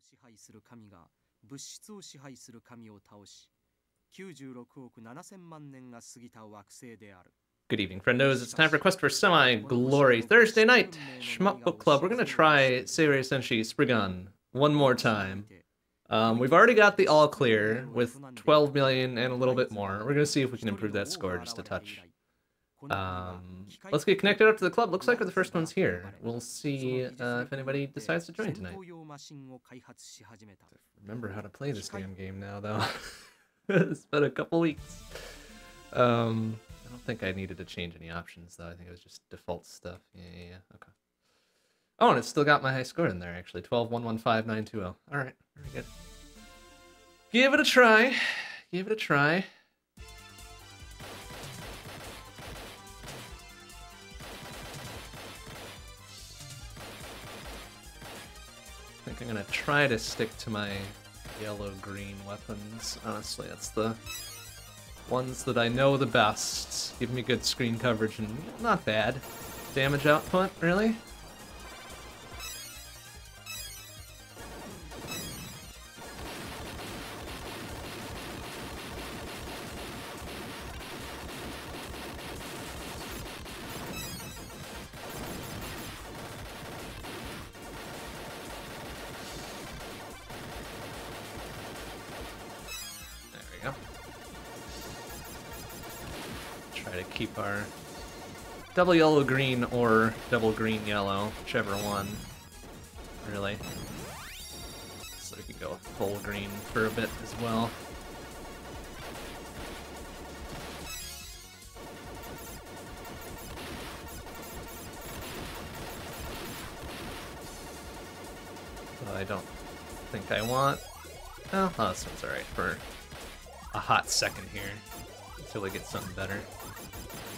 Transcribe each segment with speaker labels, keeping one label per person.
Speaker 1: を支配する神が物質を支配する神を倒し96億7000万年が過ぎた惑星である
Speaker 2: Good evening, friendos. It's time for Quest for Semi Glory Thursday night. Shmup Book Club. We're going to try Seirei Senshi Spriggan one more time. Um, we've already got the all clear with 12 million and a little bit more. We're going to see if we can improve that score just a touch. Um, let's get connected up to the club. Looks like we're the first ones here. We'll see uh, if anybody decides to join tonight. Remember how to play this damn game now, though. it's been a couple weeks. Um, I don't think I needed to change any options, though. I think it was just default stuff. Yeah, yeah, yeah. Okay. Oh, and it's still got my high score in there, actually. 12, 115, 920. All right, very good. Give it a try. Give it a try. I'm gonna try to stick to my yellow-green weapons. Honestly, that's the ones that I know the best. Give me good screen coverage and not bad. Damage output, really? Double yellow green or double green yellow, whichever one, really. So we can go full green for a bit as well. But I don't think I want. Oh, oh this one's alright for a hot second here until we get something better.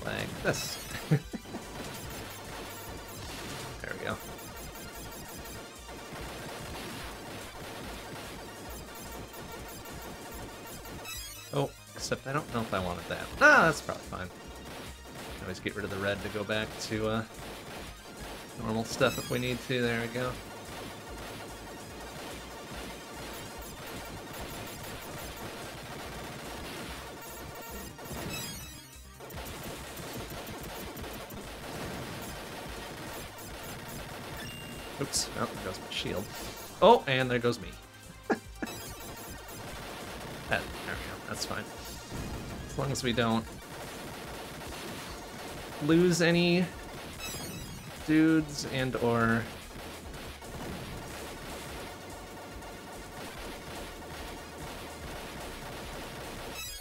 Speaker 2: Like this. I don't know if I wanted that. Ah, that's probably fine. Always get rid of the red to go back to uh, normal stuff if we need to. There we go. Oops, oh, there goes my shield. Oh, and there goes me. We don't lose any dudes and or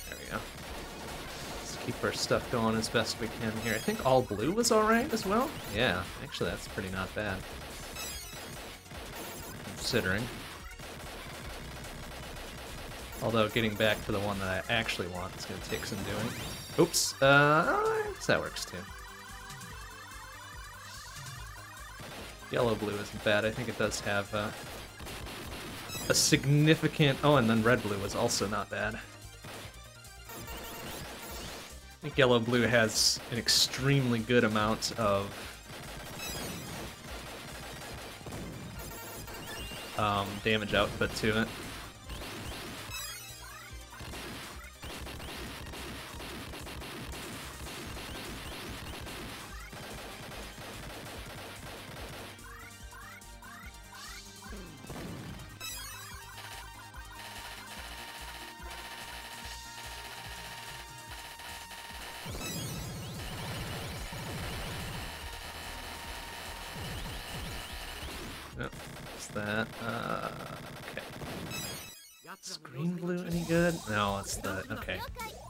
Speaker 2: There we go. Let's keep our stuff going as best we can here. I think all blue was alright as well. Yeah, actually that's pretty not bad considering. Although getting back to the one that I actually want is going to take some doing. Oops. Uh, that works too. Yellow blue isn't bad. I think it does have uh, a significant. Oh, and then red blue is also not bad. I think yellow blue has an extremely good amount of um, damage output to it.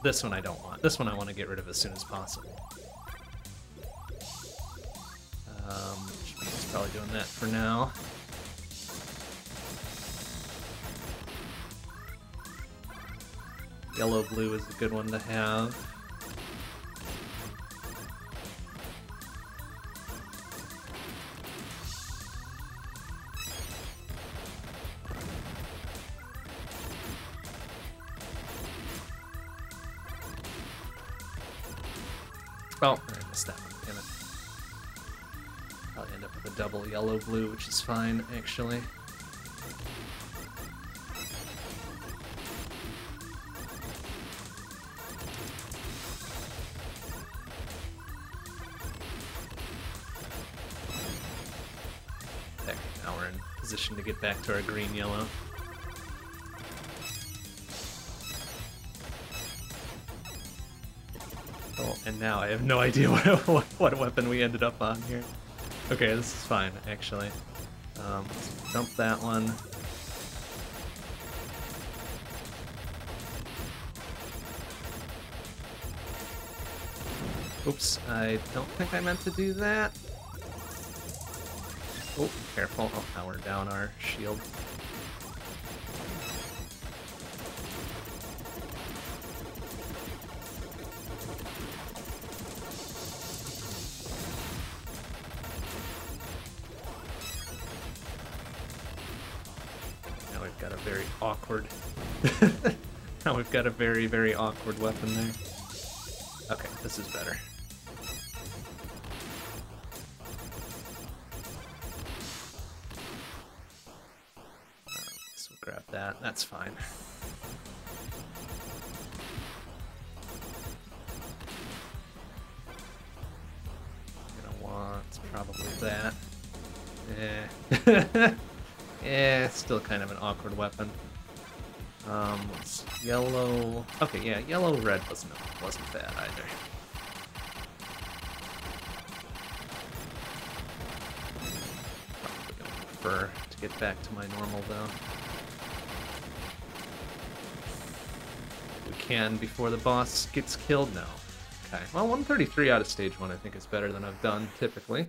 Speaker 2: This one I don't want. This one I want to get rid of as soon as possible. Um, probably doing that for now. Yellow blue is a good one to have. fine, actually. There, now we're in position to get back to our green-yellow. Oh, and now I have no idea what, what, what weapon we ended up on here. Okay, this is fine, actually. Um, dump that one. Oops, I don't think I meant to do that. Oh, careful. Oh, now we're down our shield. Got a very, very awkward weapon there. Okay, this is better. grab that. That's fine. Gonna want probably that. Yeah. yeah, still kind of an awkward weapon. Um, what's yellow? Okay, yeah, yellow red wasn't wasn't bad either. Probably gonna prefer to get back to my normal though. we can before the boss gets killed? now. Okay. Well, 133 out of stage 1 I think is better than I've done typically.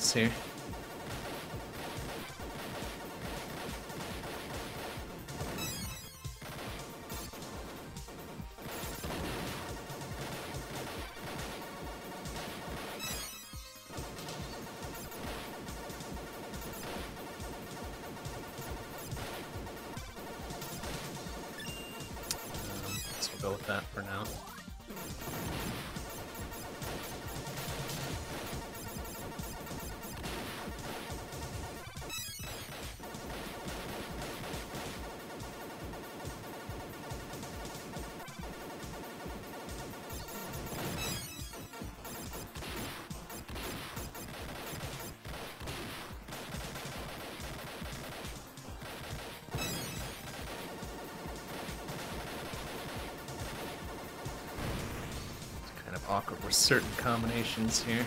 Speaker 2: In combinations here.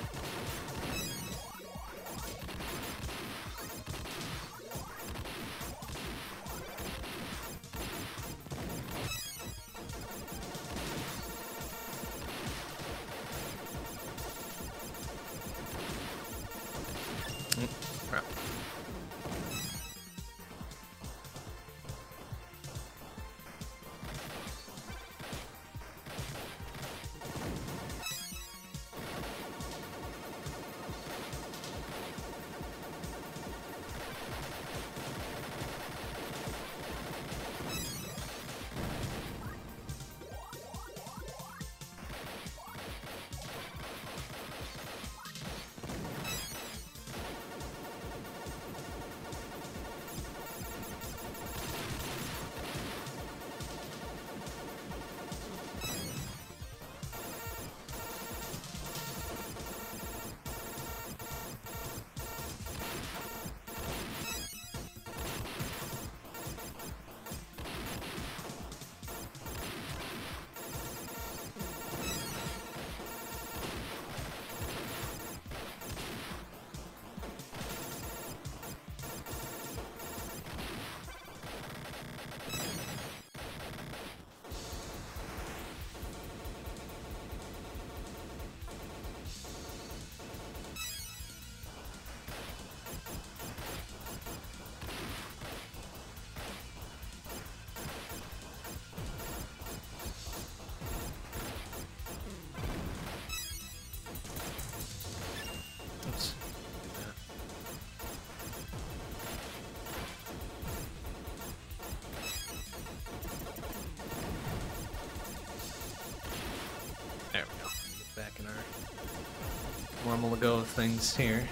Speaker 2: Normal go of things here.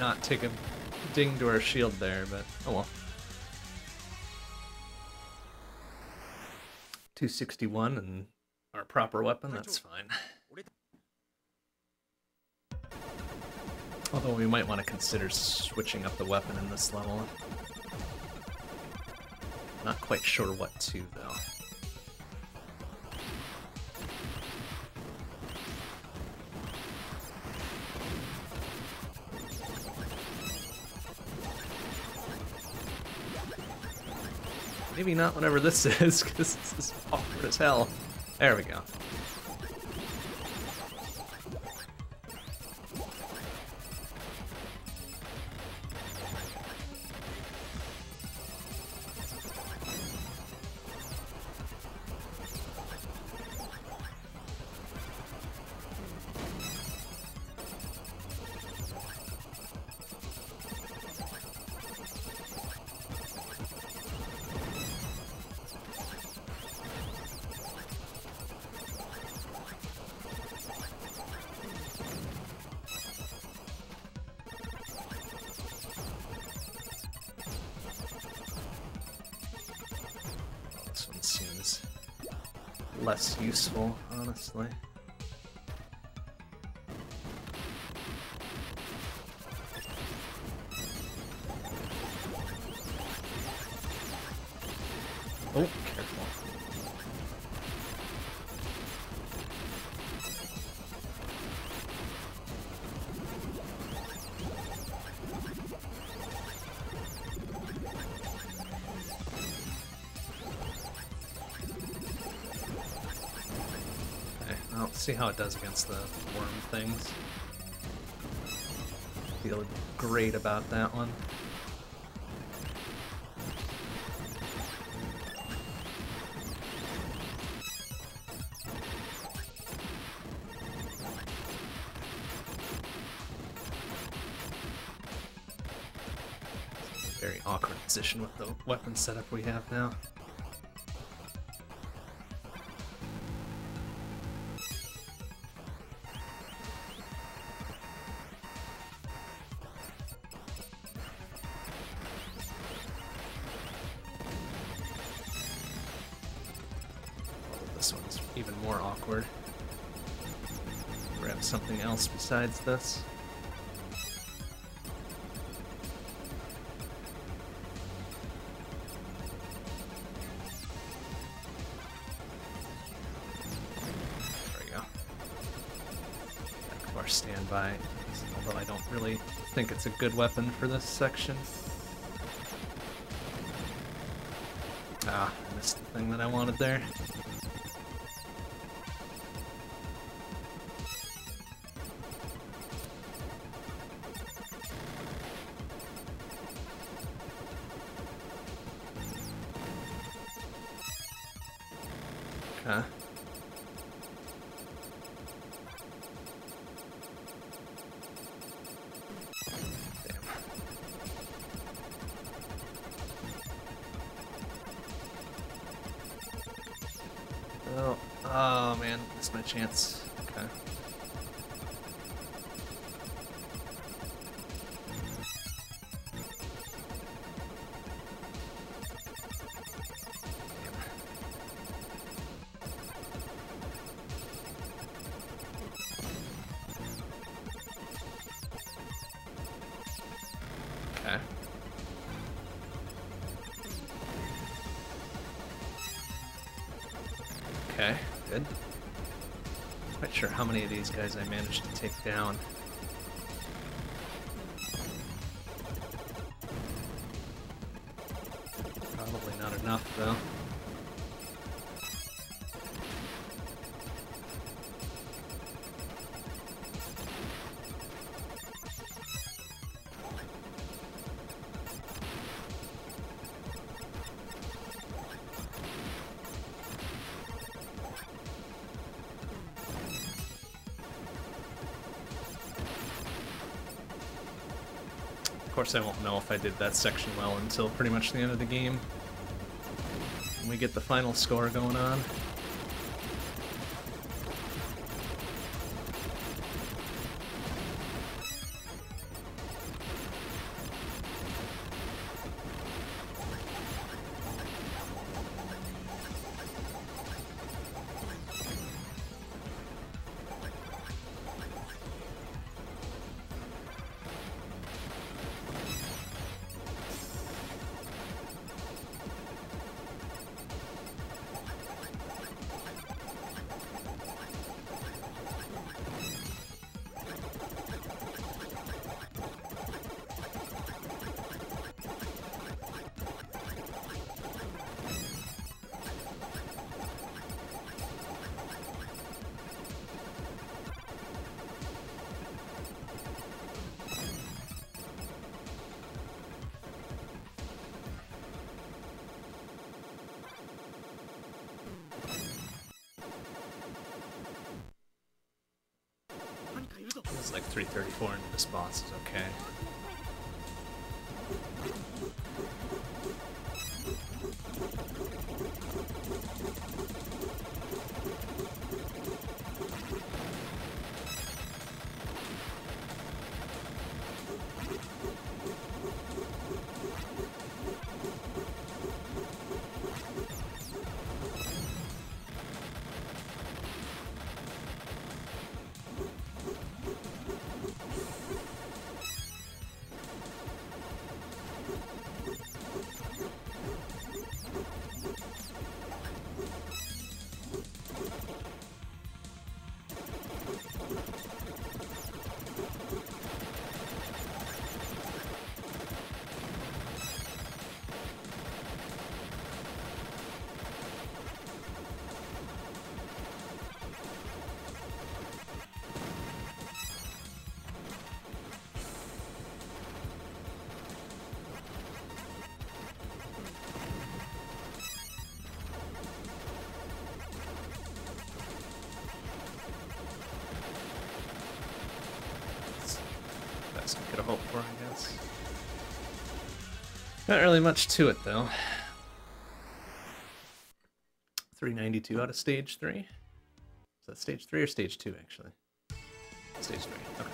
Speaker 2: Not take a ding to our shield there, but oh well. 261 and our proper weapon, that's fine. Although we might want to consider switching up the weapon in this level. Not quite sure what to, though. Maybe not whatever this is, because this is awkward as hell. There we go. Useful, see how it does against the worm things. Feel great about that one. Very awkward position with the weapon setup we have now. Else besides this. There we go. Our standby, although I don't really think it's a good weapon for this section. Ah, I missed the thing that I wanted there. Oh, oh man, missed my chance. Okay. Guys I managed to take down. Course, I won't know if I did that section well until pretty much the end of the game. We get the final score going on. Could have hoped for, I guess. Not really much to it, though. 392 out of stage 3. Is that stage 3 or stage 2, actually? Stage 3, okay.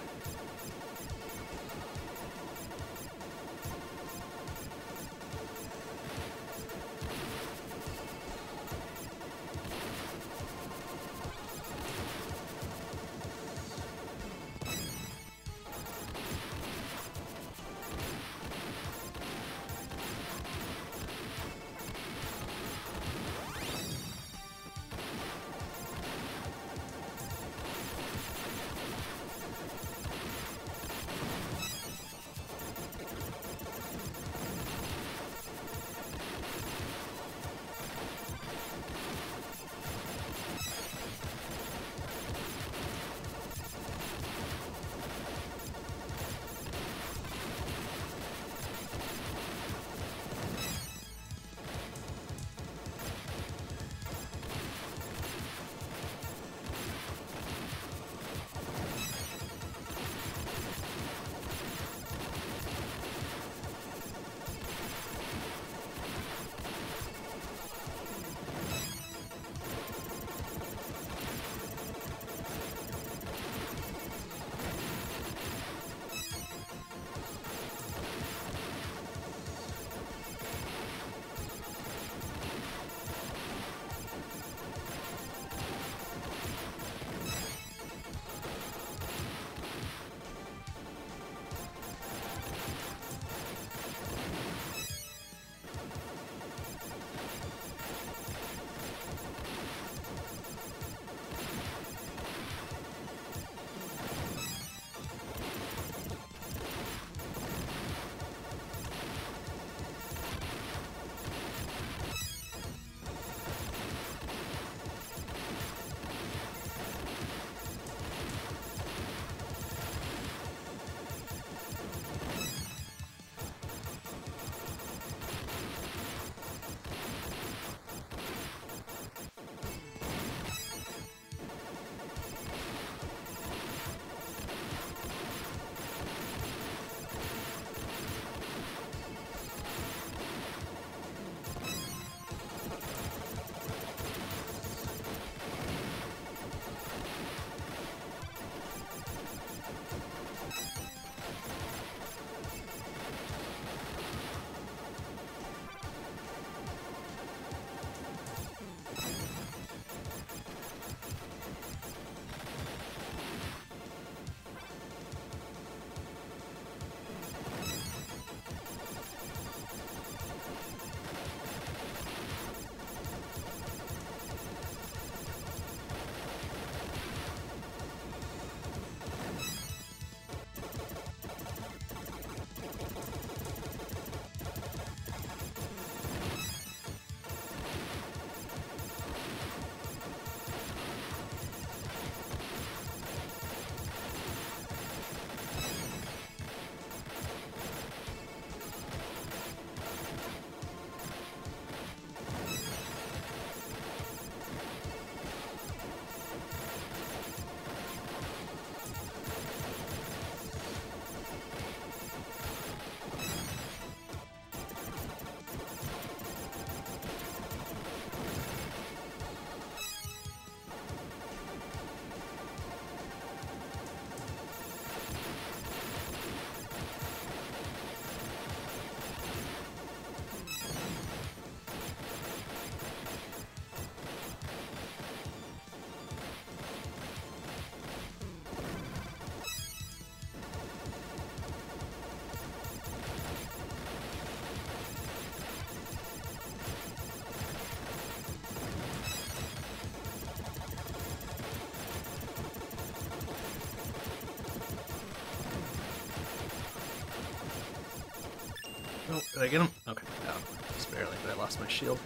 Speaker 2: Oh, did I get him? Okay, no, just barely, but I lost my shield.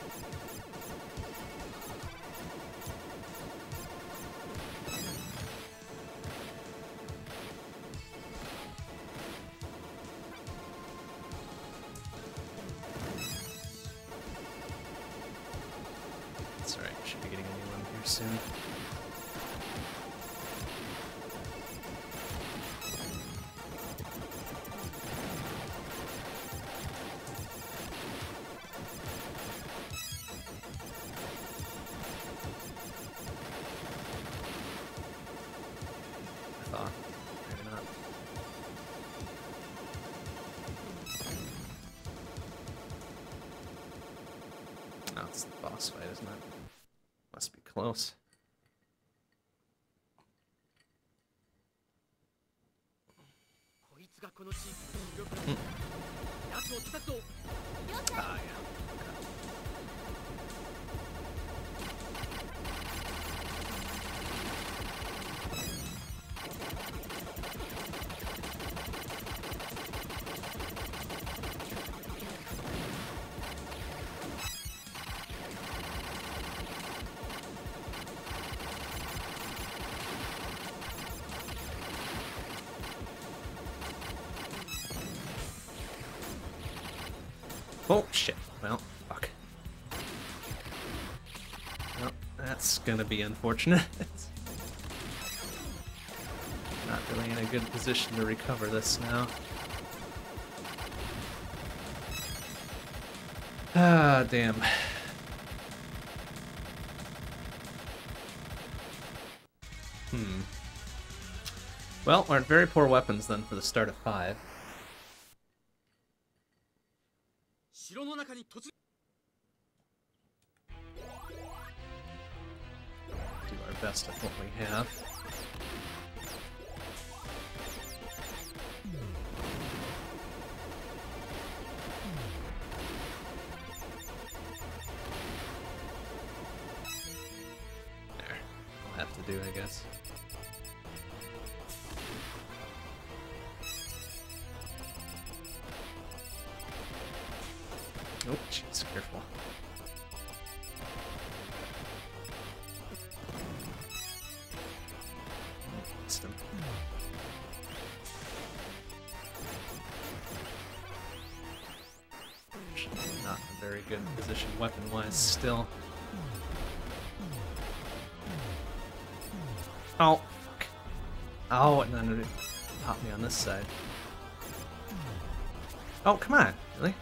Speaker 2: That's should be getting a new one here soon. Boss fight, isn't it? Must be close. Oh, shit. Well, fuck. Well, that's gonna be unfortunate. Not really in a good position to recover this now. Ah, damn. Hmm. Well, aren't very poor weapons then for the start of 5. Weapon-wise still. Oh. Oh, and then it popped me on this side. Oh, come on. Really?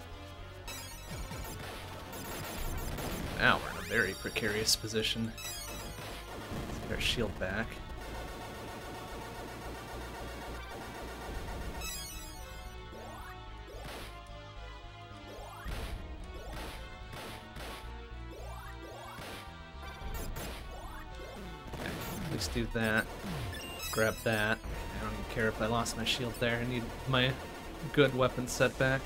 Speaker 2: Now we're in a very precarious position. Let's get our shield back. Do that. Grab that. I don't even care if I lost my shield there. I need my good weapon set back.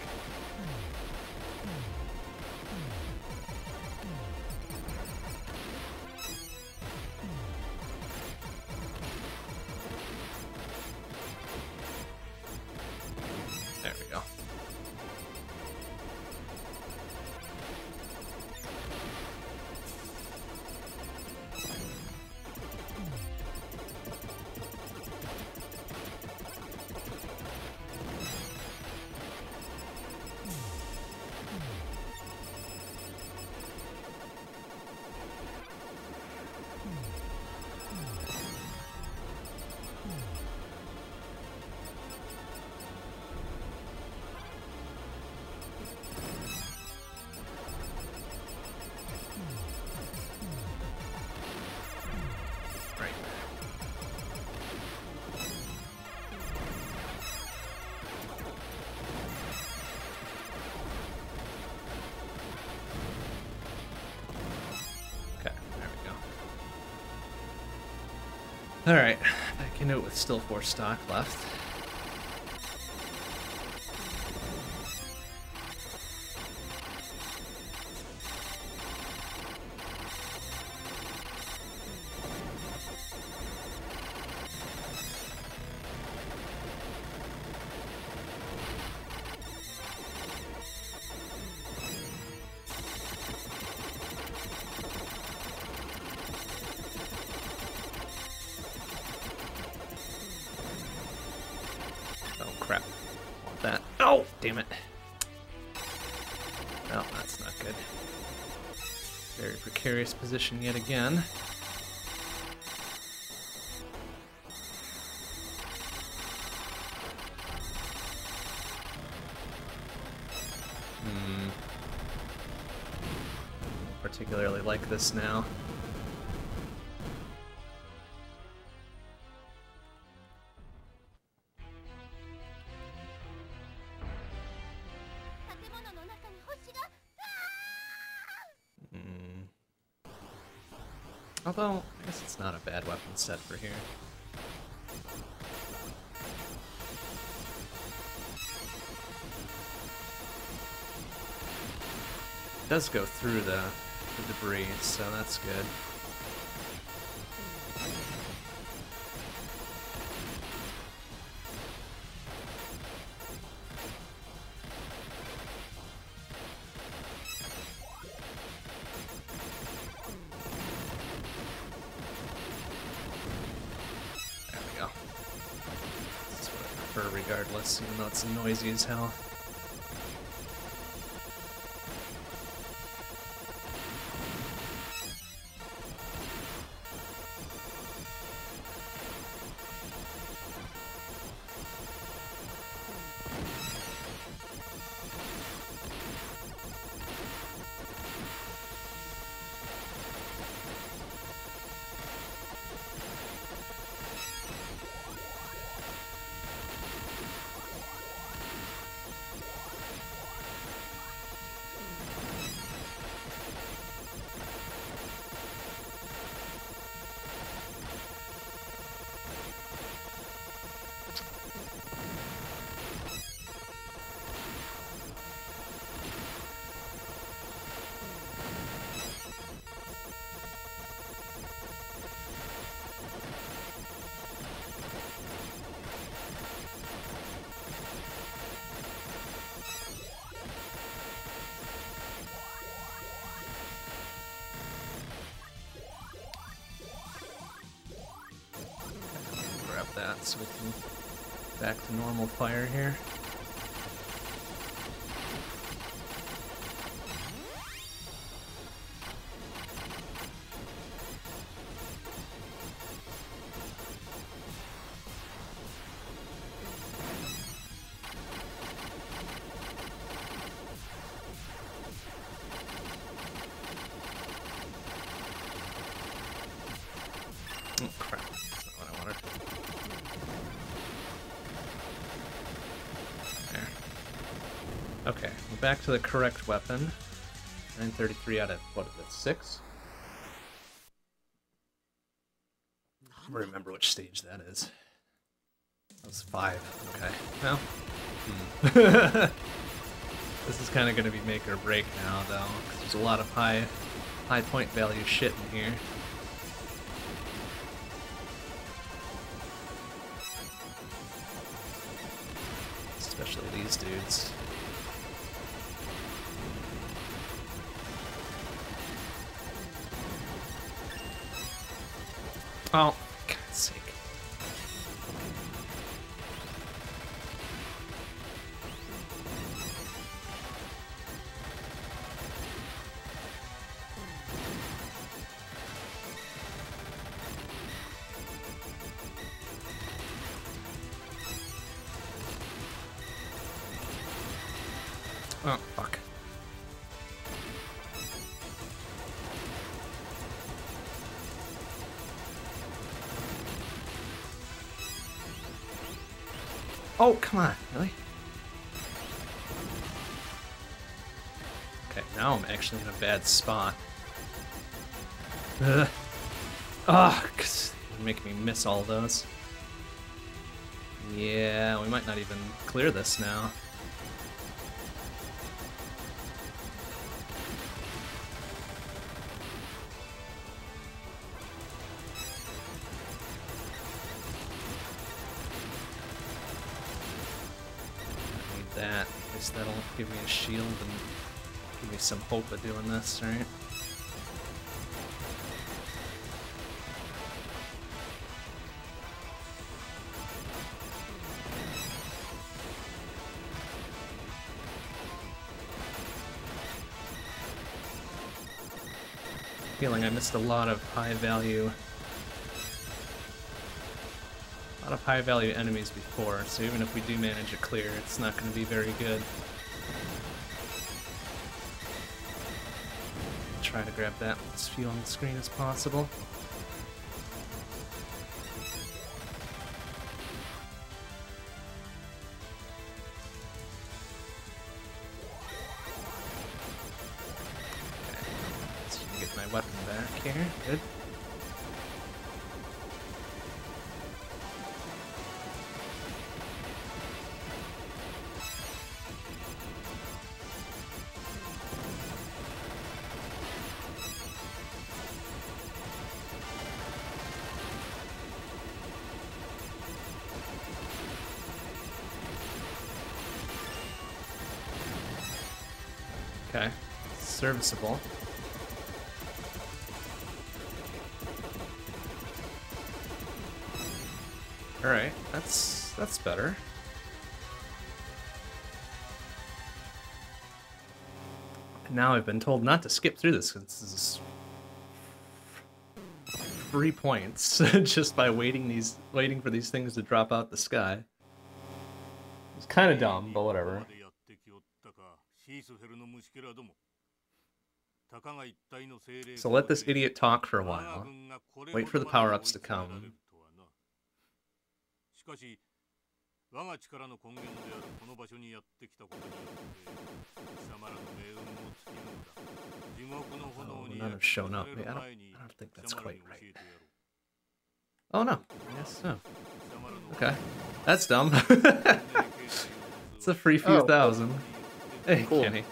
Speaker 2: Go. I can do it with still four stock left. Precarious position yet again. Hmm. Particularly like this now. Although, I guess it's not a bad weapon set for here. It does go through the, the debris, so that's good. Noisy as hell. So we can back to normal fire here. Back to the correct weapon. 933 out of, what is it, 6? I don't remember which stage that is. That was 5. Okay, well. hmm. this is kind of going to be make or break now, though, 'cause there's a lot of high, high point value shit in here. Actually in a bad spot. Ugh. You're making me miss all those. Yeah, we might not even clear this now. I need that. At least that'll give me a shield some hope of doing this, right? Feeling I missed a lot of high value a lot of high value enemies before, so even if we do manage to clear, it's not going to be very good. Try to grab that as few on the screen as possible. Let's get my weapon back here. Good. Serviceable. Alright, that's that's better. And now I've been told not to skip through this 'cause this is three points just by waiting these waiting for these things to drop out the sky. It's kind of dumb, but whatever. So let this idiot talk for a while. Wait for the power-ups to come. Oh, none have shown up. I don't, I don't think that's quite right. Oh no, Yes.
Speaker 3: guess.
Speaker 2: Okay, that's dumb. it's a free few
Speaker 4: oh.
Speaker 2: thousand. Hey. Kenny.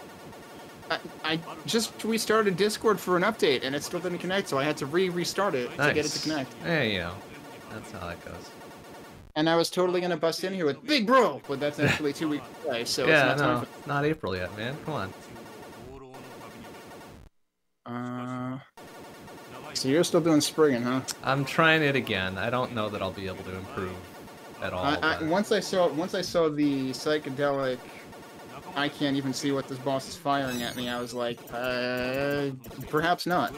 Speaker 4: I, I, just we started Discord for an update and it still didn't connect, so I had to re restart it nice. to get it to connect.
Speaker 2: There you go. That's how that goes.
Speaker 4: And I was totally gonna bust in here with Big Bro, but that's actually two weeks away, so
Speaker 2: yeah,
Speaker 4: it's not
Speaker 2: no,
Speaker 4: for...
Speaker 2: not April yet, man. Come on.
Speaker 4: Uh, so you're still doing Spriggan, huh?
Speaker 2: I'm trying it again. I don't know that I'll be able to improve at all.
Speaker 4: I, I, once I saw once I saw the psychedelic I can't even see what this boss is firing at me, I was like, uh, perhaps not.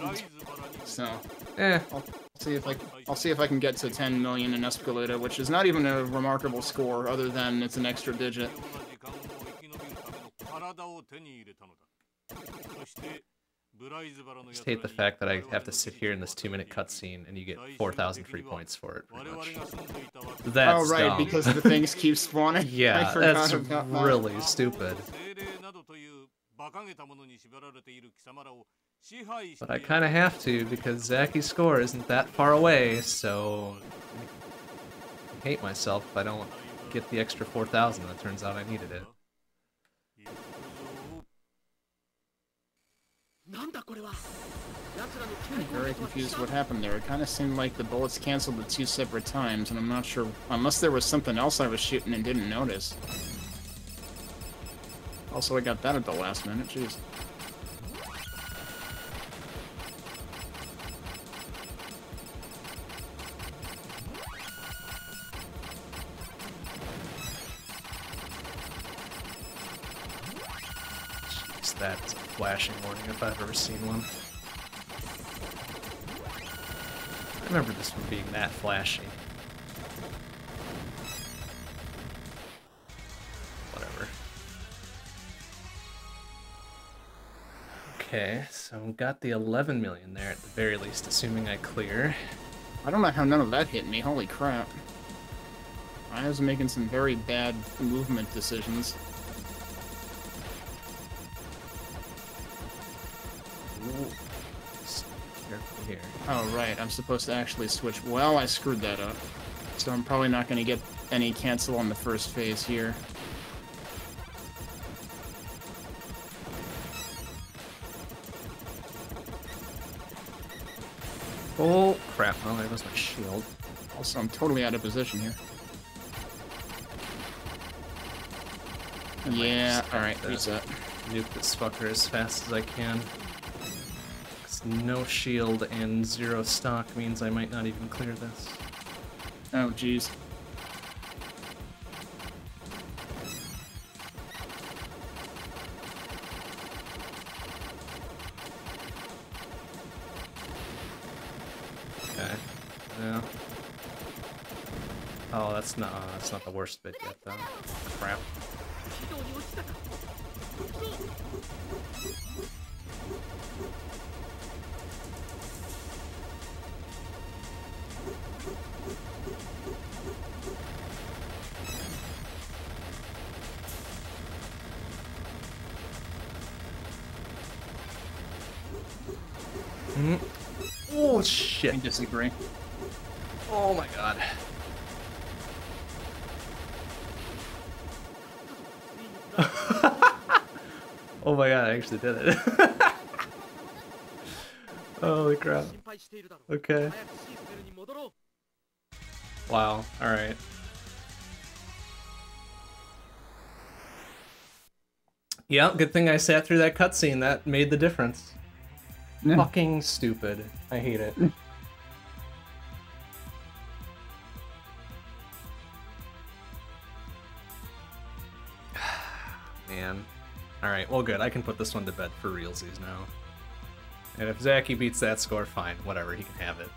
Speaker 4: So,
Speaker 2: eh.
Speaker 4: I'll see if I I'll see if I can get to 10 million in Escalada, which is not even a remarkable score, other than it's an extra digit.
Speaker 3: I
Speaker 2: just hate the fact that I have to sit here in this two-minute cutscene and you get 4,000 free points for it. That's
Speaker 4: oh, right,
Speaker 2: dumb.
Speaker 4: because the things keep spawning.
Speaker 2: yeah, that's
Speaker 4: really that.
Speaker 2: stupid. But I kind of have to, because Zaki's score isn't that far away, so... I hate myself if I don't get the extra 4,000 that turns out I needed it.
Speaker 4: I'm very confused what happened there. It kind of seemed like the bullets canceled at two separate times, and I'm not sure... Unless there was something else I was shooting and didn't notice. Also, I got that at the last minute. Jeez.
Speaker 2: That's a flashing warning if I've ever seen one. I remember this one being that flashy. Whatever. Okay, so got the 11 million there at the very least, assuming I clear.
Speaker 4: I don't know how none of that hit me. Holy crap. I was making some very bad movement decisions. I'm supposed to actually switch. Well, I screwed that up. So I'm probably not going to get any cancel on the first phase here.
Speaker 2: Oh crap! Oh, there goes my shield.
Speaker 4: Also, I'm totally out of position here. Yeah, alright, reset.
Speaker 2: Nuke this fucker as fast as I can no shield and zero stock means I might not even clear this.
Speaker 4: Oh, jeez. Okay.
Speaker 2: Yeah. Oh, that's not, that's not the worst bit yet, though. Crap.
Speaker 4: I disagree.
Speaker 2: Oh my god. oh my god, I actually did it. Holy crap. Okay. Wow, alright. Yeah, good thing I sat through that cutscene. That made the difference.
Speaker 4: Yeah.
Speaker 2: Fucking stupid. I hate it. well good. I can put this one to bed for realsies now. And if Zaki beats that score, fine. Whatever, he can have it.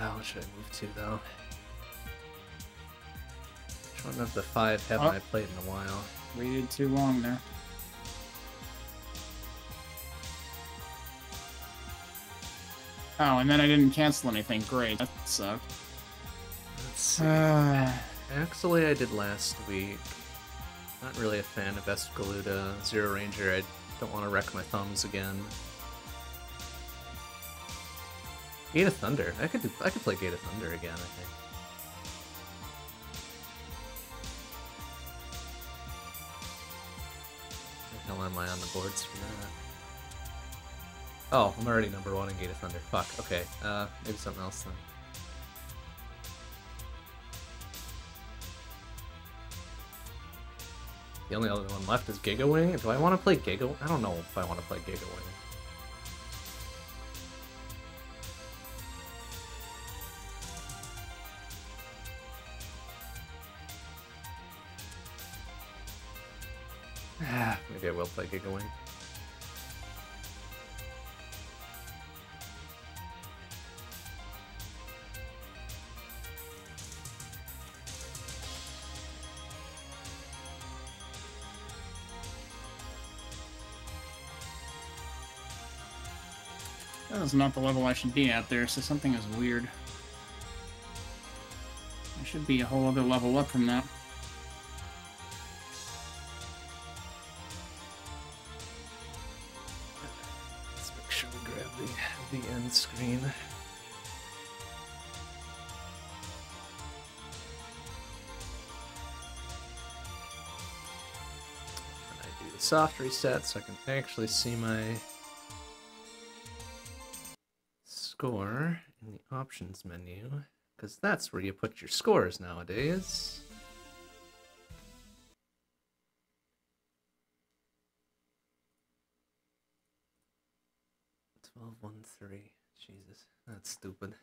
Speaker 2: Oh, what should I move to though? Which one of the five haven't
Speaker 4: Oh.
Speaker 2: I played in a while?
Speaker 4: Waited too long there. Oh, and then I didn't cancel anything. Great. That sucked.
Speaker 2: Let's see.
Speaker 4: Uh,
Speaker 2: Actually, I did last week. Not really a fan of Escaluda. Zero Ranger, I don't want to wreck my thumbs again. Gate of Thunder. I could do, I could play Gate of Thunder again, I think. Where the hell am I on the boards for that? Oh, I'm already number one in Gate of Thunder. Fuck, okay. Uh, maybe something else then. The only other one left is Giga Wing. Do I want to play Giga? I don't know if I want to play Giga Wing. Maybe I will play Giga Wing.
Speaker 4: Was not the level I should be at there, so something is weird. I should be a whole other level up from that.
Speaker 2: Let's make sure we grab the, the end screen. I do the soft reset so I can actually see my score in the options menu, because that's where you put your scores nowadays. Twelve one three. Jesus, that's stupid.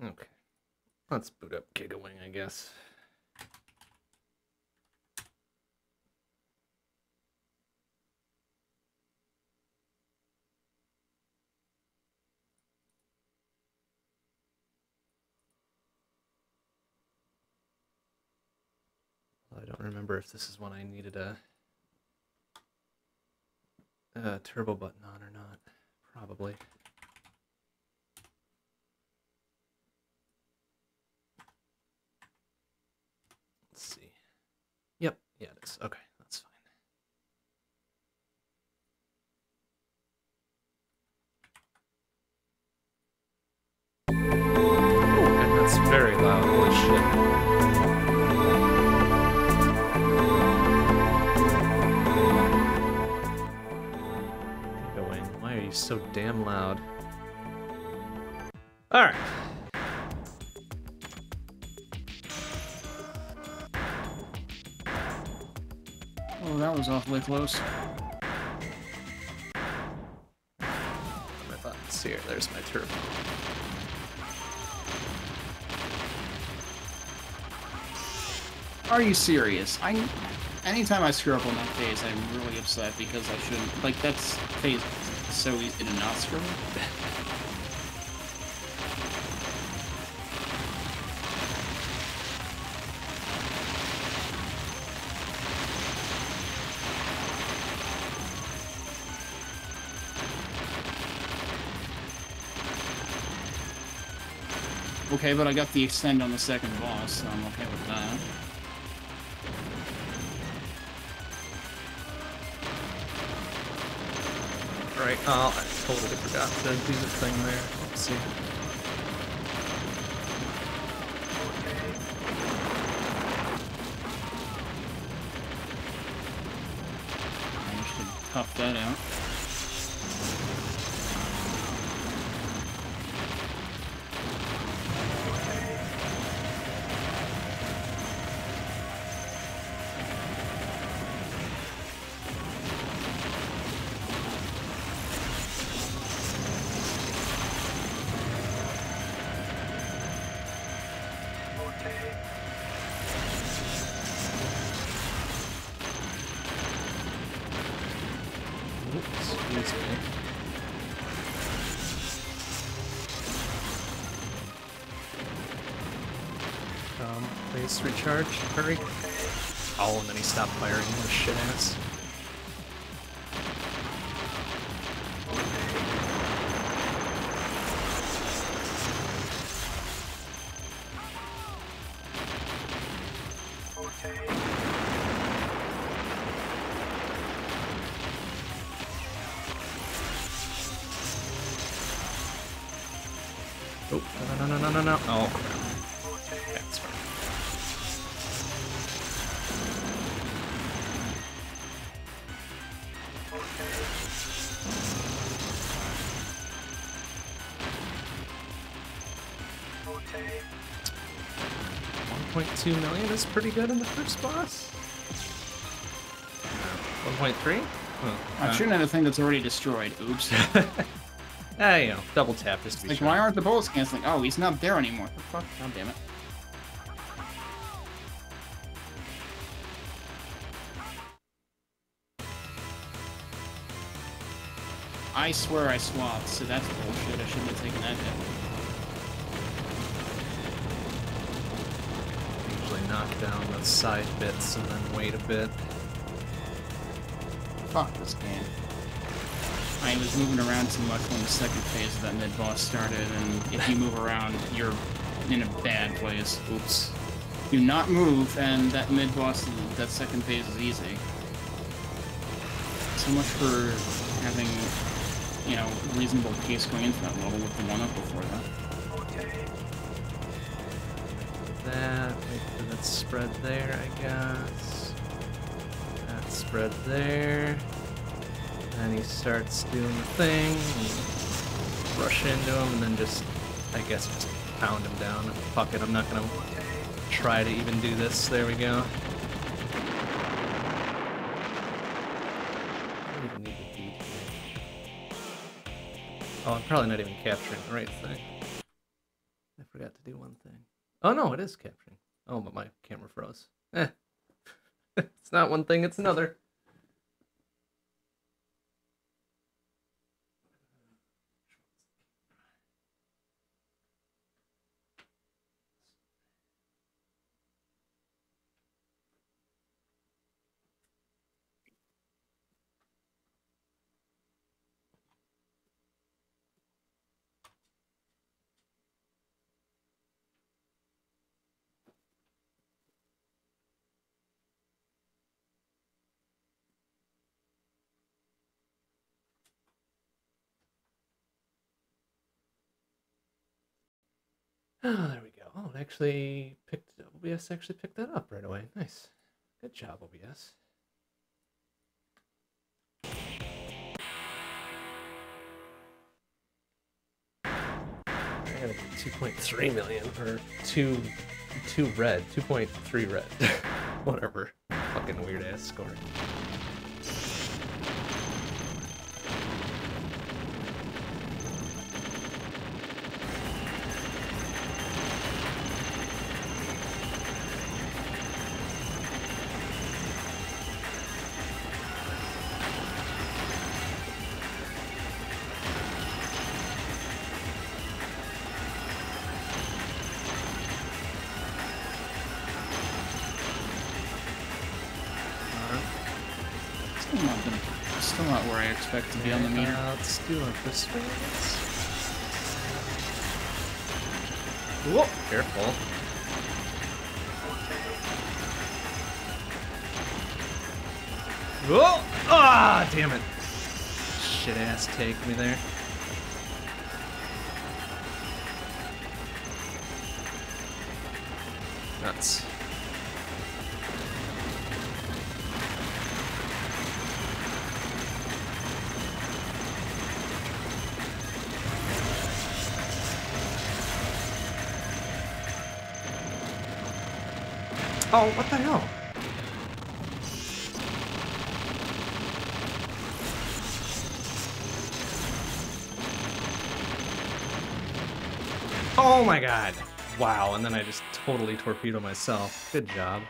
Speaker 2: Okay. Let's boot up Giga Wing, I guess. I don't remember if this is one I needed a, a turbo button on or not. Probably. Yeah, it is. Okay, that's fine. Ooh, and that's very loud. Holy shit. Going. Why are you so damn loud? All
Speaker 4: Oh, that was awfully close.
Speaker 2: My buttons here. There's my turbo.
Speaker 4: Are you serious? I anytime I screw up on that phase, I'm really upset because I shouldn't. Like that's phase so easy to not screw up. Okay, but I got the extend on the second boss, so I'm okay with that.
Speaker 2: Right. Oh, I totally forgot to do the thing there. Let's see. 1.2 million is pretty good in the first boss. 1.3?
Speaker 4: I'm uh, shooting at a thing that's already destroyed. Oops.
Speaker 2: ah, you know, double tap just to be
Speaker 4: Like,
Speaker 2: sure.
Speaker 4: why aren't the bullets canceling? Oh, he's not there anymore. The fuck? God damn it. I swear I swapped, so that's bullshit. I shouldn't have taken that hit.
Speaker 2: The side bits and then wait a bit.
Speaker 4: Fuck this game. I was moving around too much when the second phase of that mid boss started, and if you move around, you're in a bad place. Oops. Do not move, and that mid boss, that second phase is easy. So much for having, you know, reasonable pace going into that level with the one up before that.
Speaker 2: That, spread there, I guess. That spread there. And he starts doing the thing. Rush into him and then just, I guess, just pound him down. Fuck it, I'm not gonna try to even do this. There we go. Oh, I'm probably not even capturing the right thing. I forgot to do one thing. Oh no, it is capturing. Oh, but my camera froze. Eh. it's not one thing, it's another. Oh, there we go. Oh, it actually picked OBS actually picked that up right away. Nice. Good job, OBS. I gotta get 2.3 million or two two red, 2.3 red. Whatever. Fucking weird ass score.
Speaker 4: Still not, gonna, still not where I expect to be on the meter.
Speaker 2: Let's do it this way. Whoa! Careful. Whoa! Ah, damn it. Shit ass take me there. Oh, what the hell? Oh my god. Wow, and then I just totally torpedo myself. Good job.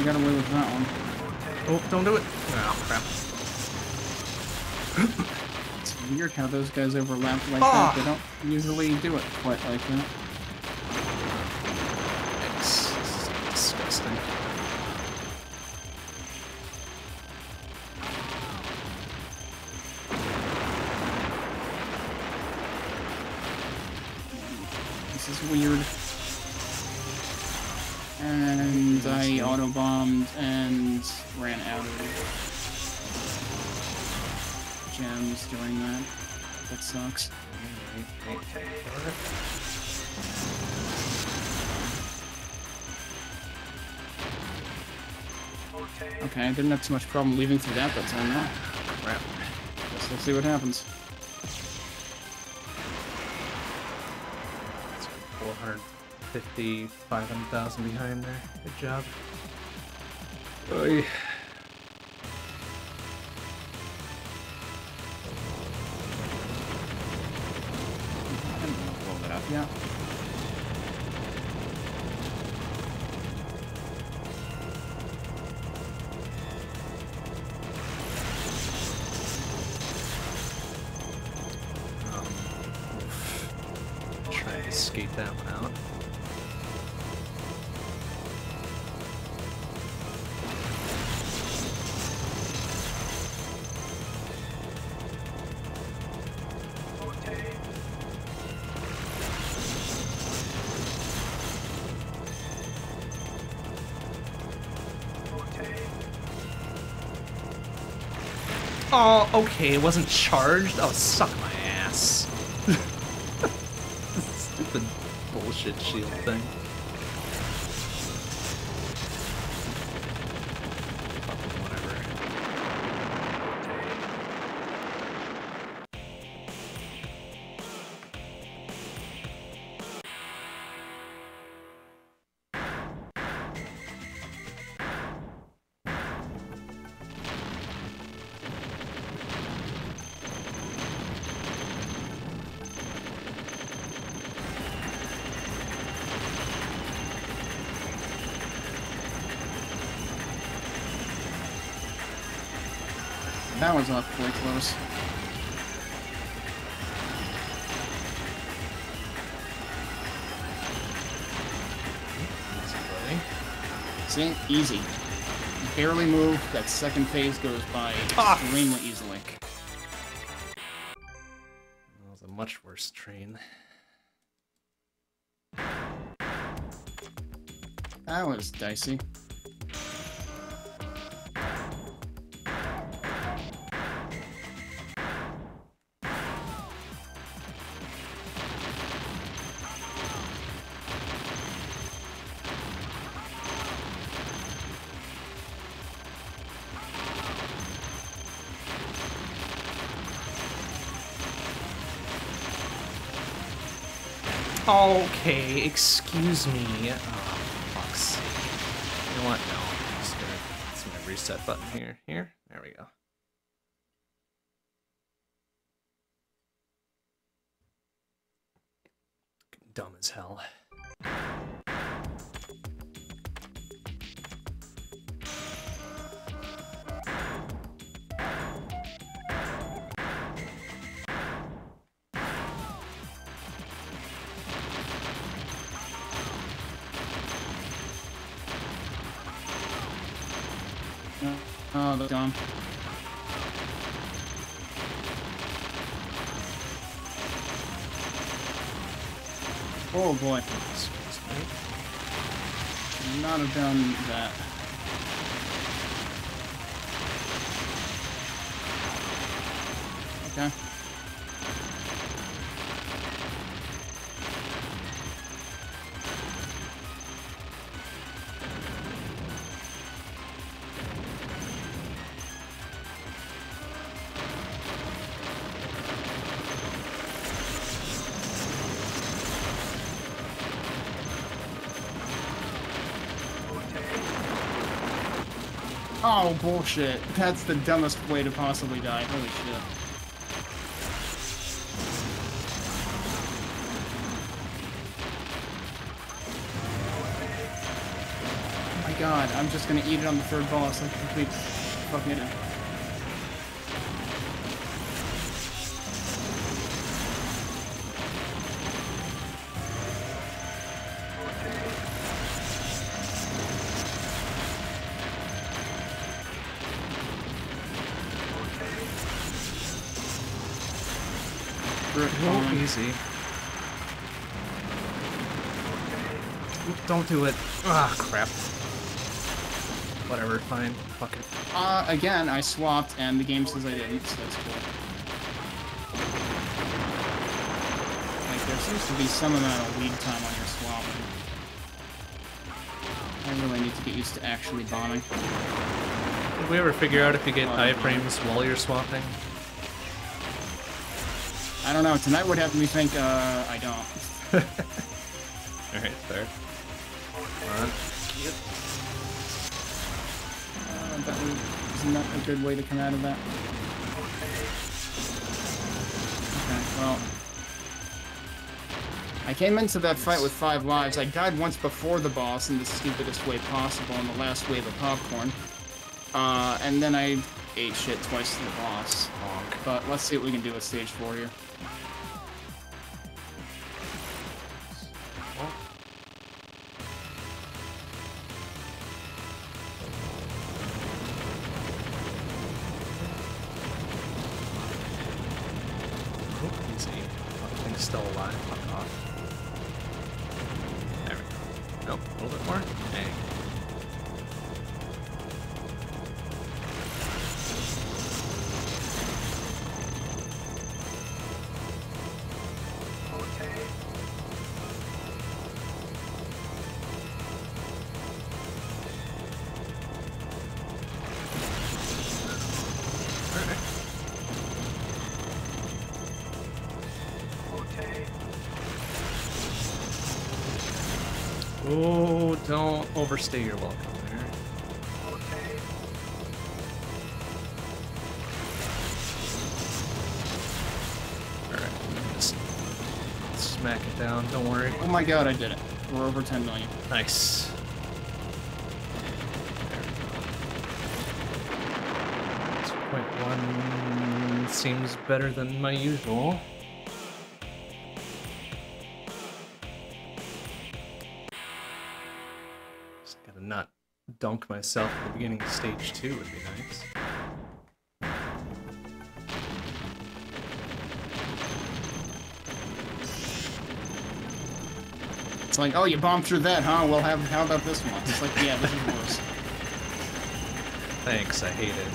Speaker 4: I got away with that one.
Speaker 2: Oh, don't do it. Oh, crap.
Speaker 4: It's weird how those guys overlap like
Speaker 2: Ah.
Speaker 4: that. They don't usually do it quite like that.
Speaker 2: It's disgusting.
Speaker 4: This is weird. And I auto bombed and ran out of gems doing that. That sucks. Okay, I didn't have too much problem leaving through that that time now.
Speaker 2: Crap.
Speaker 4: Guess we'll see what happens.
Speaker 2: 450, 500,000 behind there. Good job. Oh, Oy. Okay, it wasn't charged. Oh, suck my ass. Stupid bullshit shield thing. Easy.
Speaker 4: Barely move, that second phase goes by
Speaker 2: Ah.
Speaker 4: extremely easily.
Speaker 2: That was a much worse train.
Speaker 4: That was dicey.
Speaker 2: Okay, excuse me. Oh, fuck's sake. You know what? No, I'm just gonna, it's my reset button here. Here? There we go. Dumb as hell.
Speaker 4: Oh, the dumb. Oh boy. Not have done that. Bullshit. That's the dumbest way to possibly die. Holy shit. Oh my god, I'm just gonna eat it on the third boss like complete fucking idiot.
Speaker 2: Easy. Don't do it. Ah, crap. Whatever, fine. Fuck it.
Speaker 4: Uh, again, I swapped and the game says I didn't, so that's cool. Like, there seems to be some amount of lead time on your swapping. I really need to get used to actually bombing.
Speaker 2: Did we ever figure out if you get
Speaker 4: Oh,
Speaker 2: iframes while you're swapping?
Speaker 4: I don't know, tonight would have me think, uh, I don't.
Speaker 2: Alright, fair. Come on.
Speaker 4: Uh, that was not a good way to come out of that. Okay, well. I came into that fight with five lives. I died once before the boss in the stupidest way possible in the last wave of popcorn. Uh, and then I ate shit twice to the boss. But let's see what we can do with stage four here.
Speaker 2: See. Thing's still alive. Fuck off. There we go. Nope, a little bit more. Dang. Overstay your welcome there. Alright, just smack it down, don't worry.
Speaker 4: Oh my god, I did it. We're over 10 million.
Speaker 2: Nice. Point one seems better than my usual. Myself at the beginning of stage two would be nice.
Speaker 4: It's like, oh, you bombed through that, huh? Well, have, how about this one? It's like, yeah, this is worse.
Speaker 2: Thanks, I hate it.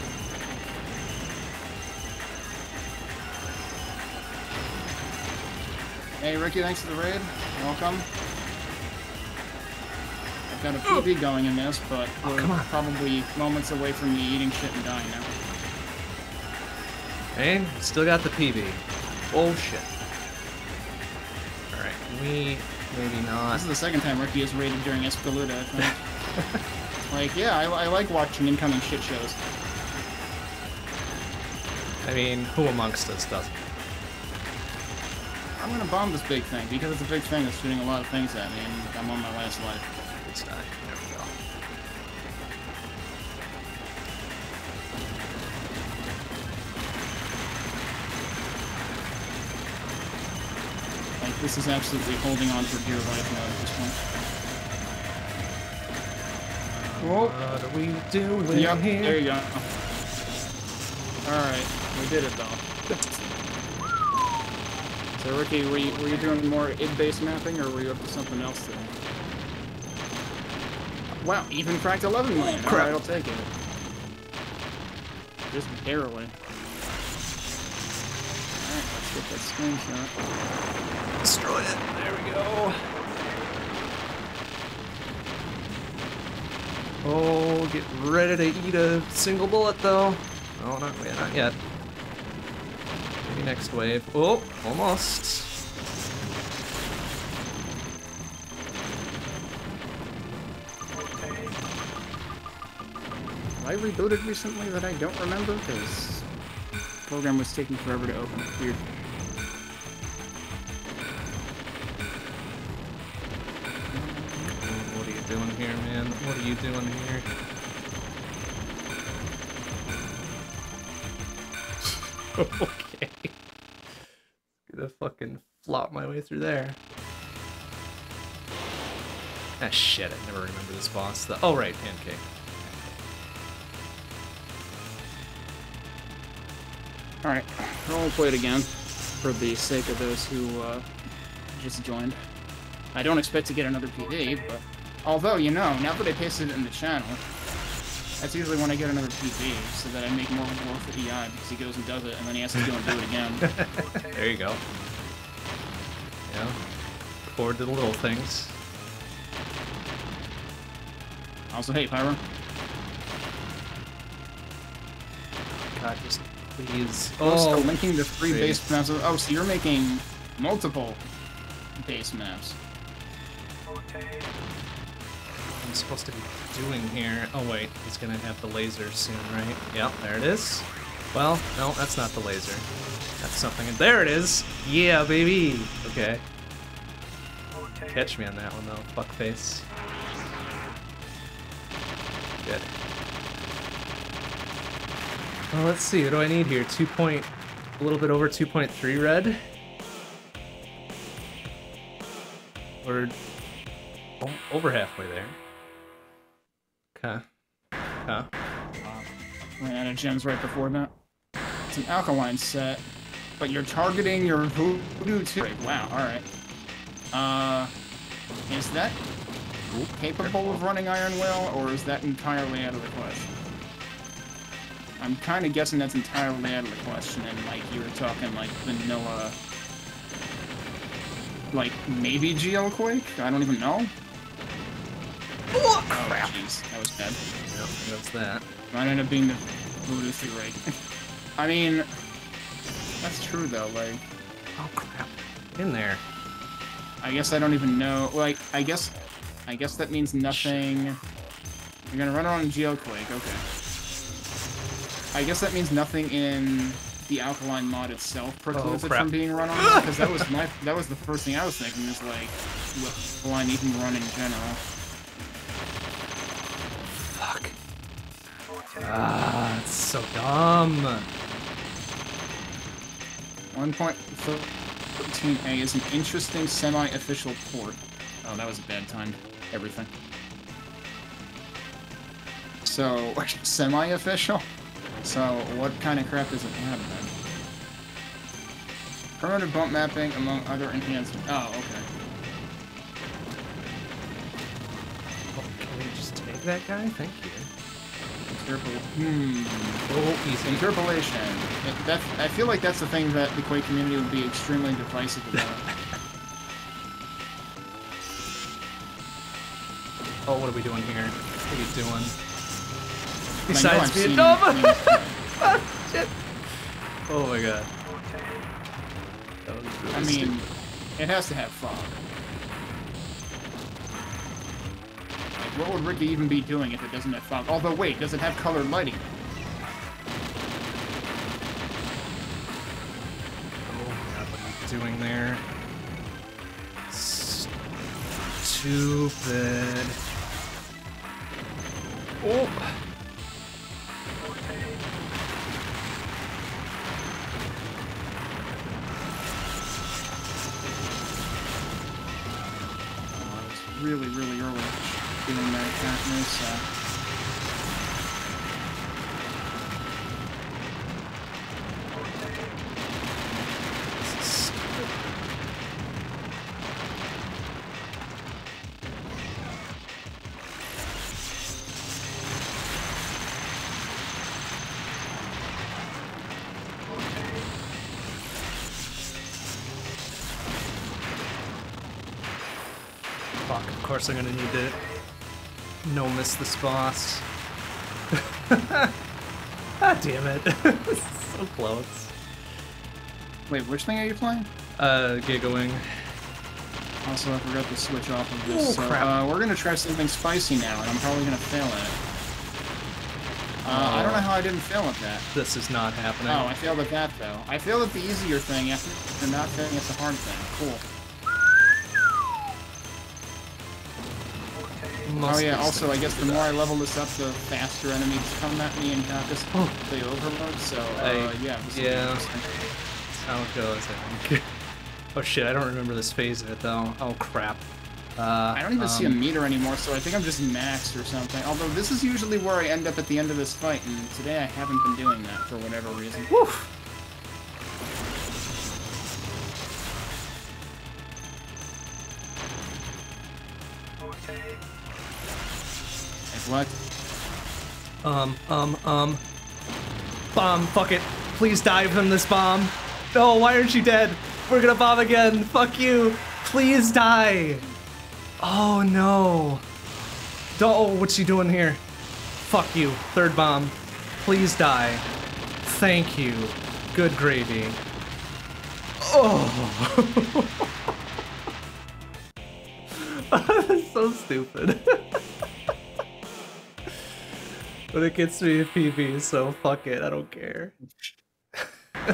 Speaker 4: Hey, Ricky, thanks for the raid. Welcome. I've got a PB going in this, but oh, we're
Speaker 2: come on.
Speaker 4: probably moments away from me eating shit and dying now.
Speaker 2: Hey, still got the PB. Oh shit. Alright, we maybe not.
Speaker 4: This is the second time Ricky has raided during Escaluda, I think. like, yeah, I, I like watching incoming shit shows.
Speaker 2: I mean, who amongst us doesn't?
Speaker 4: I'm gonna bomb this big thing, because it's a big thing that's shooting a lot of things at me, and I'm on my last life.
Speaker 2: It's not. There we go.
Speaker 4: Like, this is absolutely holding on for dear life now at this point.
Speaker 2: What are we doing
Speaker 4: yep,
Speaker 2: here?
Speaker 4: there you go. Alright, we did it though. So Ricky, were you, were you doing more id-based mapping, or were you up to something else there? Wow, even cracked 11 million.
Speaker 2: crap.
Speaker 4: Alright, I'll take it. Just barely. Alright, let's get that screenshot.
Speaker 2: Destroy it. There we go. Oh, get ready to eat a single bullet though. Oh, not, yeah, not yet. Maybe next wave. Oh, almost.
Speaker 4: Have I rebooted recently that I don't remember? Because program was taking forever to open. Weird.
Speaker 2: What are you doing here, man? What are you doing here? okay. Gonna fucking flop my way through there. Ah, shit, I never remember this boss. The oh, right, pancake.
Speaker 4: Alright, I'll play it again for the sake of those who uh, just joined. I don't expect to get another PV, but although, you know, now that I pasted it in the channel, that's usually when I get another PV, so that I make more more for EI because he goes and does it, and then he has to go and do it again.
Speaker 2: there you go. Yeah. Forward to the little things.
Speaker 4: Also, hey, Pyro.
Speaker 2: God, just please.
Speaker 4: Oh, so
Speaker 2: Oh,
Speaker 4: linking the three base maps. Oh, so you're making multiple base maps.
Speaker 2: I'm I supposed to be doing here. Oh wait, he's gonna have the laser soon, right? Yep, there it is. Well, no, that's not the laser. That's something. And There it is. Yeah, baby. Okay. Catch me on that one though, fuckface. Good. Well, let's see. What do I need here? Two point, a little bit over 2.3 red. Or o- over halfway there. Okay. Okay.
Speaker 4: Ran out of gems right before that. It's an alkaline set. But you're targeting your voodoo too. Wow, alright. Uh, is that capable of running Ironwail, or is that entirely out of the question? I'm kind of guessing that's entirely out of the question, and like you were talking like vanilla, like maybe GLQuake. I don't even know. Oh, oh jeez, that was bad.
Speaker 2: Yep, that's that.
Speaker 4: Might end up being the Voodoo Theory. I mean, that's true though. Like,
Speaker 2: Oh crap. In there.
Speaker 4: I guess I don't even know. Like, I guess, I guess that means nothing. You're gonna run around on GLQuake, okay. I guess that means nothing in the alkaline mod itself precludes
Speaker 2: Oh,
Speaker 4: it from being run on because that was my that was the first thing I was thinking is like, will alkaline even run in general?
Speaker 2: Fuck. Ah, it's so dumb.
Speaker 4: 1.13a is an interesting semi-official port. Oh, that was a bad time. Everything. So, semi-official? So, what kind of crap does it have then? Primitive bump mapping among other enhancements. Oh, okay.
Speaker 2: Oh, can we just take that guy? Thank you.
Speaker 4: Interpol- hmm.
Speaker 2: Oh, easy.
Speaker 4: Interpolation. It, that, I feel like that's the thing that the Quake community would be extremely divisive about.
Speaker 2: Oh, what are we doing here? What are we doing?
Speaker 4: I know
Speaker 2: Besides
Speaker 4: I've seen
Speaker 2: Vietnam! Oh, oh my god. That was really
Speaker 4: I mean,
Speaker 2: stupid.
Speaker 4: it has to have fog. Like, what would Ricky even be doing if it doesn't have fog? Although, wait, does it have colored lighting?
Speaker 2: Oh my god, what are you doing there? Stupid. Oh!
Speaker 4: Oh, so...
Speaker 2: Fuck, of course I'm gonna need to no miss this boss. ah, damn it. so close.
Speaker 4: Wait, which thing are you playing?
Speaker 2: Uh, Giga Wing.
Speaker 4: Also, I forgot to switch off of this.
Speaker 2: Oh,
Speaker 4: so,
Speaker 2: crap.
Speaker 4: Uh, we're gonna try something spicy now, and I'm probably gonna fail at it. Uh, I don't know how I didn't fail at that.
Speaker 2: This is not happening.
Speaker 4: Oh, I failed at that, though. I failed at the easier thing after not failing at the hard thing. Cool. Oh yeah, also I guess the more I level this up, the faster enemies come at me and Caucus
Speaker 2: Oh.
Speaker 4: the overload, so uh,
Speaker 2: I-
Speaker 4: yeah.
Speaker 2: yeah. how it goes, I think. oh shit, I don't remember this phase of it though. Oh crap. Uh,
Speaker 4: I don't even see a
Speaker 2: um,
Speaker 4: meter anymore, so I think I'm just maxed or something. Although this is usually where I end up at the end of this fight, and today I haven't been doing that for whatever reason.
Speaker 2: Woof.
Speaker 4: What?
Speaker 2: Um, um, um. Bomb, fuck it. Please die from this bomb. No, why aren't you dead? We're gonna bomb again. Fuck you. Please die. Oh no. Oh, what's she doing here? Fuck you. Third bomb. Please die. Thank you. Good gravy. Oh. That's so stupid. But it gets me a PB, so fuck it, I don't care.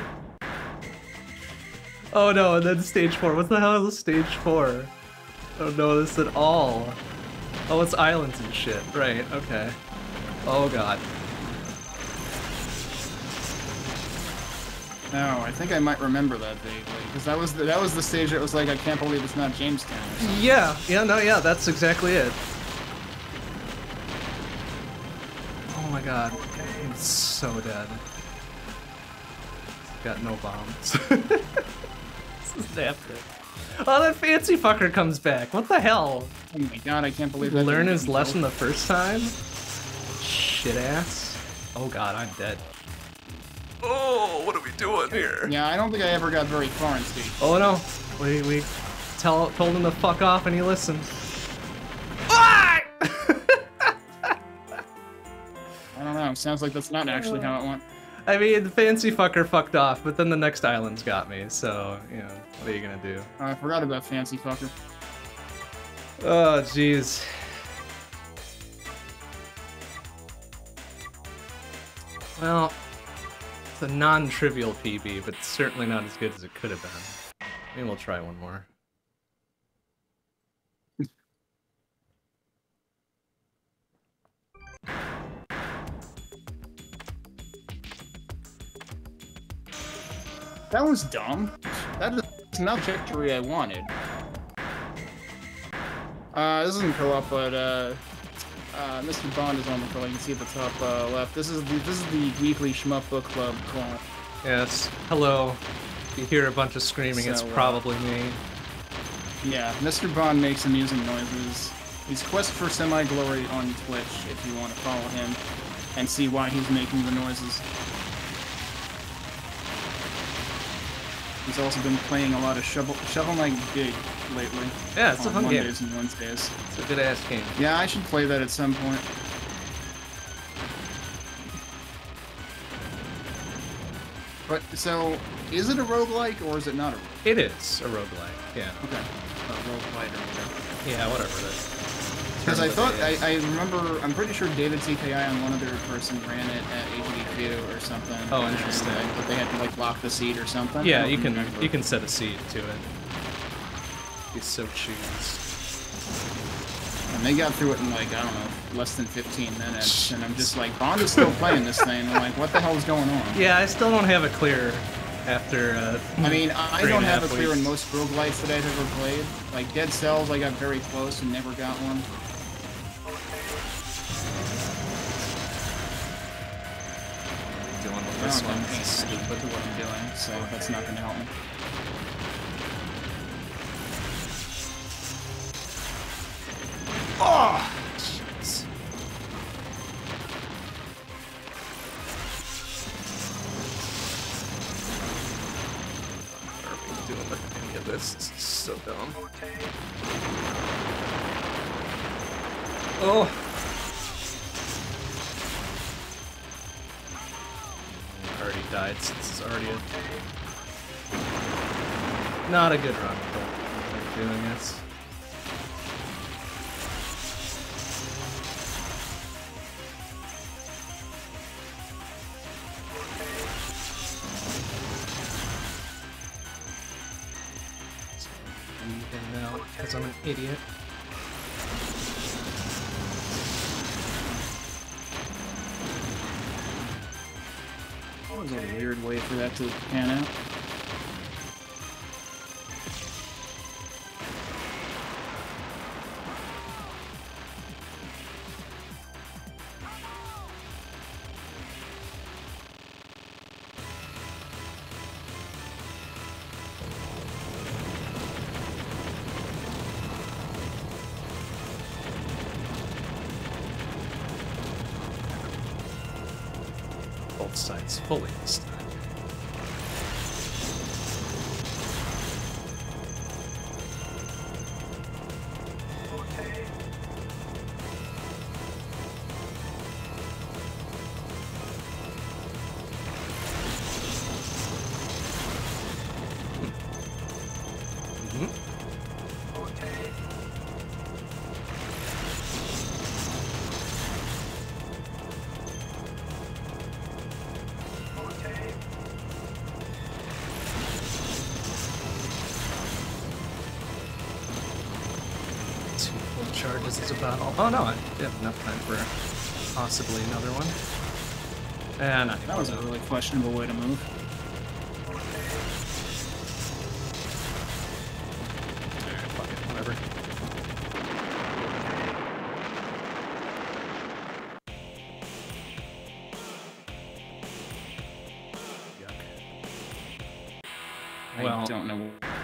Speaker 2: oh no, and then stage 4. What the hell is stage 4? I don't know this at all. Oh, it's islands and shit. Right, okay. Oh god.
Speaker 4: No, I think I might remember that vaguely, because that was the, that was the stage that was like, I can't believe it's not Jamestown.
Speaker 2: Yeah, yeah, no, yeah, that's exactly it. My god, I'm so dead. got no bombs. this is epic. Oh, that fancy fucker comes back. What the hell?
Speaker 4: Oh my god, I can't believe that.
Speaker 2: Learn his lesson the first time? Shit ass. Oh god, I'm dead. Oh, what are we doing here?
Speaker 4: Yeah, I don't think I ever got very far in stage.
Speaker 2: Oh no. We we tell told him to fuck off and he listened. Ah!
Speaker 4: Know. Sounds like that's not actually how it went.
Speaker 2: I mean, the fancy fucker fucked off, but then the next island's got me, so, you know, what are you gonna do?
Speaker 4: Oh, I forgot about Fancy Fucker.
Speaker 2: Oh, jeez. Well, it's a non-trivial PB, but certainly not as good as it could have been. Maybe we'll try one more.
Speaker 4: That was dumb. That is not the victory I wanted. Uh, this isn't co-op, but uh, uh, Mr. Bond is on the call. You can see at the top uh, left. This is the this is the weekly Shmup Book Club call.
Speaker 2: Yes, hello. If you hear a bunch of screaming, it's
Speaker 4: So, uh,
Speaker 2: probably me.
Speaker 4: Yeah, Mr. Bond makes amusing noises. He's Quest for Semi-Glory on Twitch if you want to follow him and see why he's making the noises. He's also been playing a lot of Shovel, Shovel Knight Dig lately.
Speaker 2: Yeah, it's a fun game.
Speaker 4: Mondays and Wednesdays.
Speaker 2: It's a good ass game.
Speaker 4: Yeah, I should play that at some point. But, so, is it a roguelike or is it not a roguelike?
Speaker 2: It is a roguelike, yeah.
Speaker 4: Okay. A roguelite or whatever.
Speaker 2: Yeah, whatever it is.
Speaker 4: Because I thought, I. I remember, I'm pretty sure David CKI and one other person ran it at HDQ or something.
Speaker 2: Oh,
Speaker 4: and,
Speaker 2: interesting.
Speaker 4: uh, But they had to like lock the seat or something.
Speaker 2: Yeah, you can
Speaker 4: remember.
Speaker 2: you can set a seed to it. You so choose.
Speaker 4: And they got through it in like, I don't know, less than 15 minutes. And I'm just like, Bond is still playing this thing. I'm like, what the hell is going on?
Speaker 2: Yeah, I still don't have a clear after. Uh,
Speaker 4: I mean, I don't
Speaker 2: have a
Speaker 4: have it
Speaker 2: half
Speaker 4: clear in most roguelites that I've ever played. Like Dead Cells, I got very close and never got one.
Speaker 2: Doing with
Speaker 4: I
Speaker 2: this
Speaker 4: don't
Speaker 2: one.
Speaker 4: have any
Speaker 2: This is
Speaker 4: idea
Speaker 2: stupid.
Speaker 4: what I'm doing, so that's not going to help me.
Speaker 2: Oh, jeez. What are we doing with any of this? This is so dumb. Oh. Since it's already a not a good run.
Speaker 4: To pan
Speaker 2: all. Oh no, I have enough time for possibly another one. Eh, not
Speaker 4: That was a really questionable way to move.
Speaker 2: Fuck it, whatever.
Speaker 4: I
Speaker 2: Well-
Speaker 4: don't know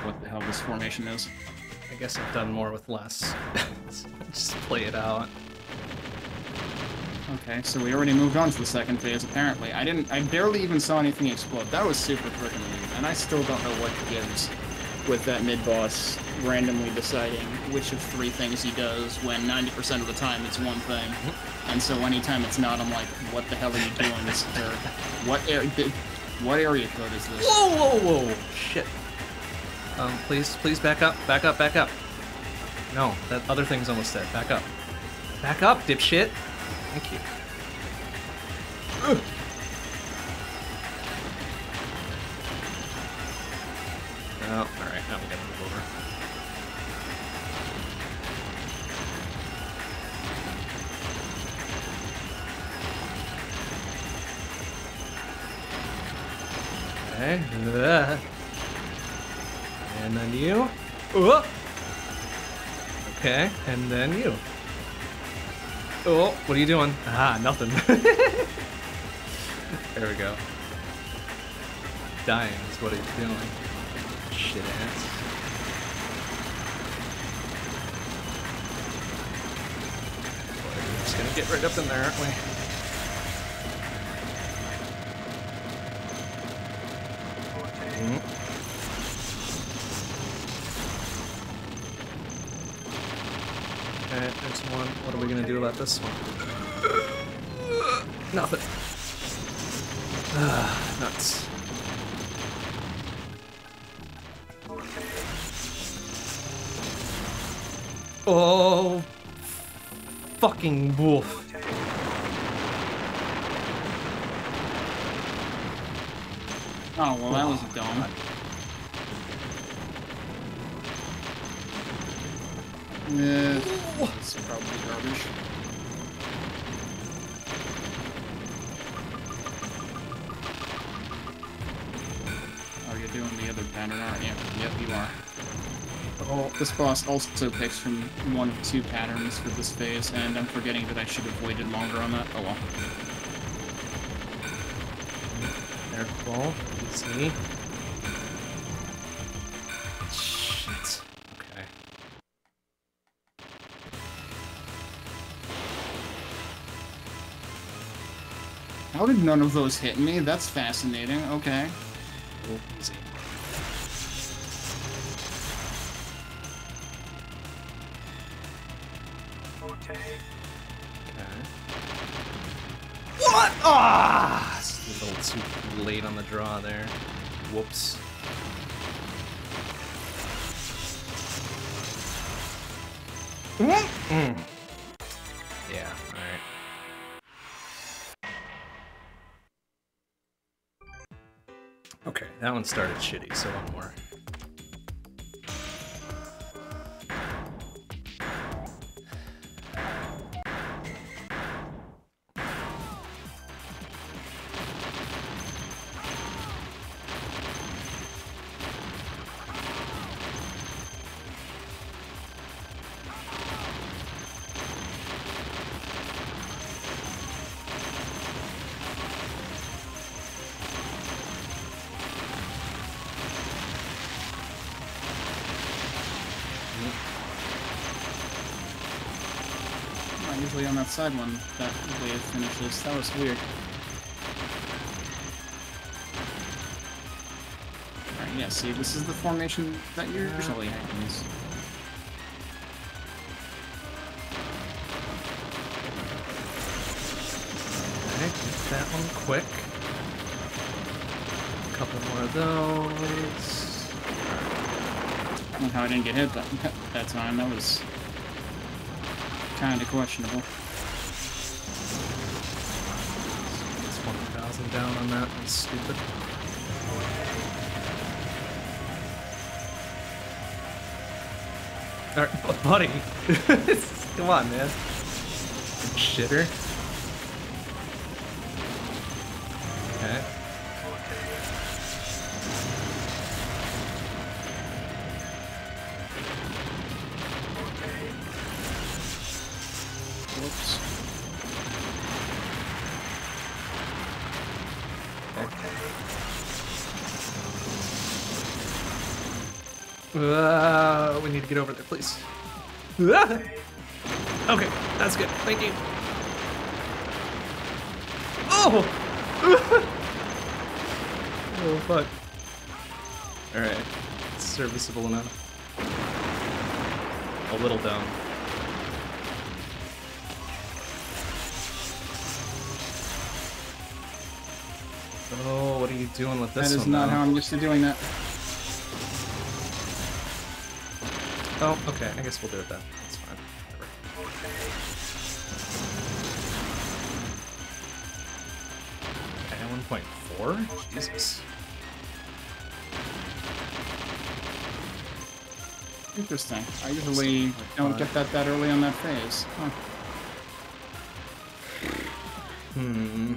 Speaker 4: what the hell this formation is.
Speaker 2: I guess I've done more with less. Just play it out.
Speaker 4: Okay, so we already moved on to the second phase, apparently. I didn't- I barely even saw anything explode. That was super freaking and I still don't know what gives with that mid-boss randomly deciding which of three things he does when 90% of the time it's one thing. And so anytime it's not, I'm like, what the hell are you doing, sir? What, what area code is this?
Speaker 2: Whoa, whoa, whoa! Um, please, please back up, back up, back up. No, that other thing's almost dead. Back up. Back up, dipshit. Thank you. Ugh. Oh, alright, now we gotta move over. Okay. Ugh. And then you. Oh. Okay, and then you. Oh, what are you doing? Ah, nothing. there we go. Dying is what he's doing. Shit ass. We're just gonna get right up in there, aren't we? Mm. Okay, do about this one? Nothing. Ah, nuts. Oh, fucking wolf.
Speaker 4: Oh, well, that was dumb. Oh, you're doing the other pattern, aren't you? Yep, you are. Oh, this boss also picks from one of two patterns for this phase, and I'm forgetting that I should have waited longer on that. Oh well.
Speaker 2: Careful. Easy. Shit.
Speaker 4: None of those hit me? That's fascinating. Okay.
Speaker 2: Okay. What? Ah! It's a little too late on the draw there. Whoops. Mm. One started shitty, so one more.
Speaker 4: Usually on that side one, that wave finishes. That was weird. Alright, yeah, see, this is the formation that usually happens.
Speaker 2: Okay, get that one quick. A couple more of those.
Speaker 4: I don't know how I didn't get hit that, that time. That was kind of questionable.
Speaker 2: It's 1,000 down on that. That's stupid. Alright, buddy. Come on, man. Shitter. Please. Ah! Okay, that's good. Thank you. Oh! oh, fuck. Alright. It's serviceable enough. A little dumb. Oh, what are you doing with this
Speaker 4: That is
Speaker 2: one?
Speaker 4: not
Speaker 2: now?
Speaker 4: how I'm used to doing that.
Speaker 2: Oh, okay. I guess we'll do it then. That's fine. Whatever. Okay, 1.4? Jesus.
Speaker 4: Interesting. I usually don't get that that early on that phase. Huh.
Speaker 2: Hmm.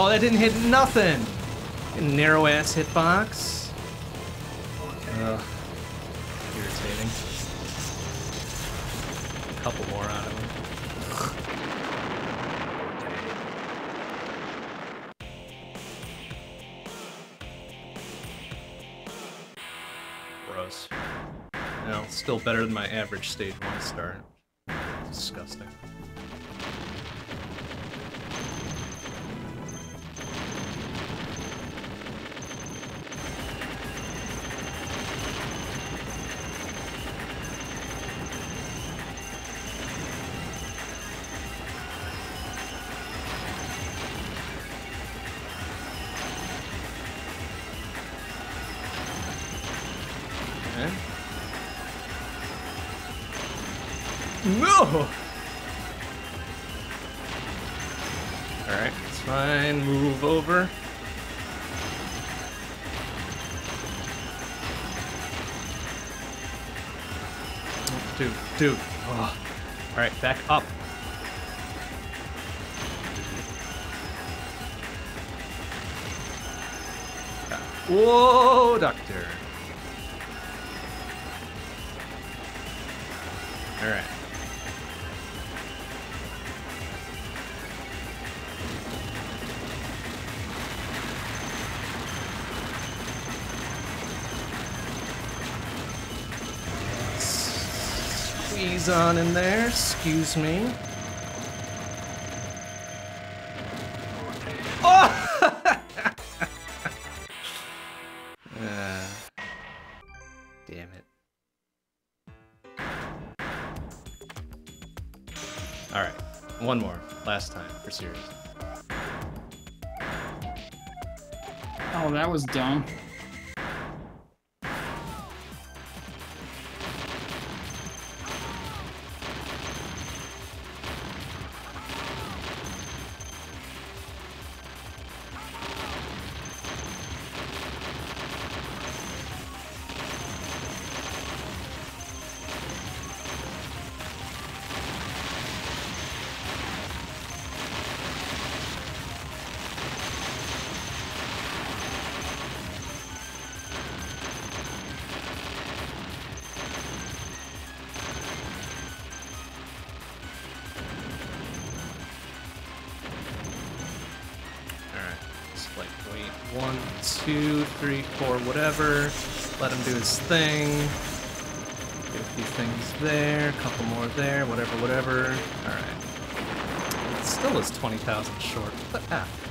Speaker 2: Oh, that didn't hit nothing! Narrow ass hitbox. Ugh. Irritating. A couple more out of him. Gross. No, still better than my average stage one start. Disgusting. Squeeze on in there, excuse me. Oh! Ah. damn it. Alright, one more. Last time, for serious.
Speaker 4: Oh, that was dumb.
Speaker 2: Three, four, whatever. Let him do his thing. Get a few things there, a couple more there, whatever, whatever. Alright. Still is 20,000 short. What the ah.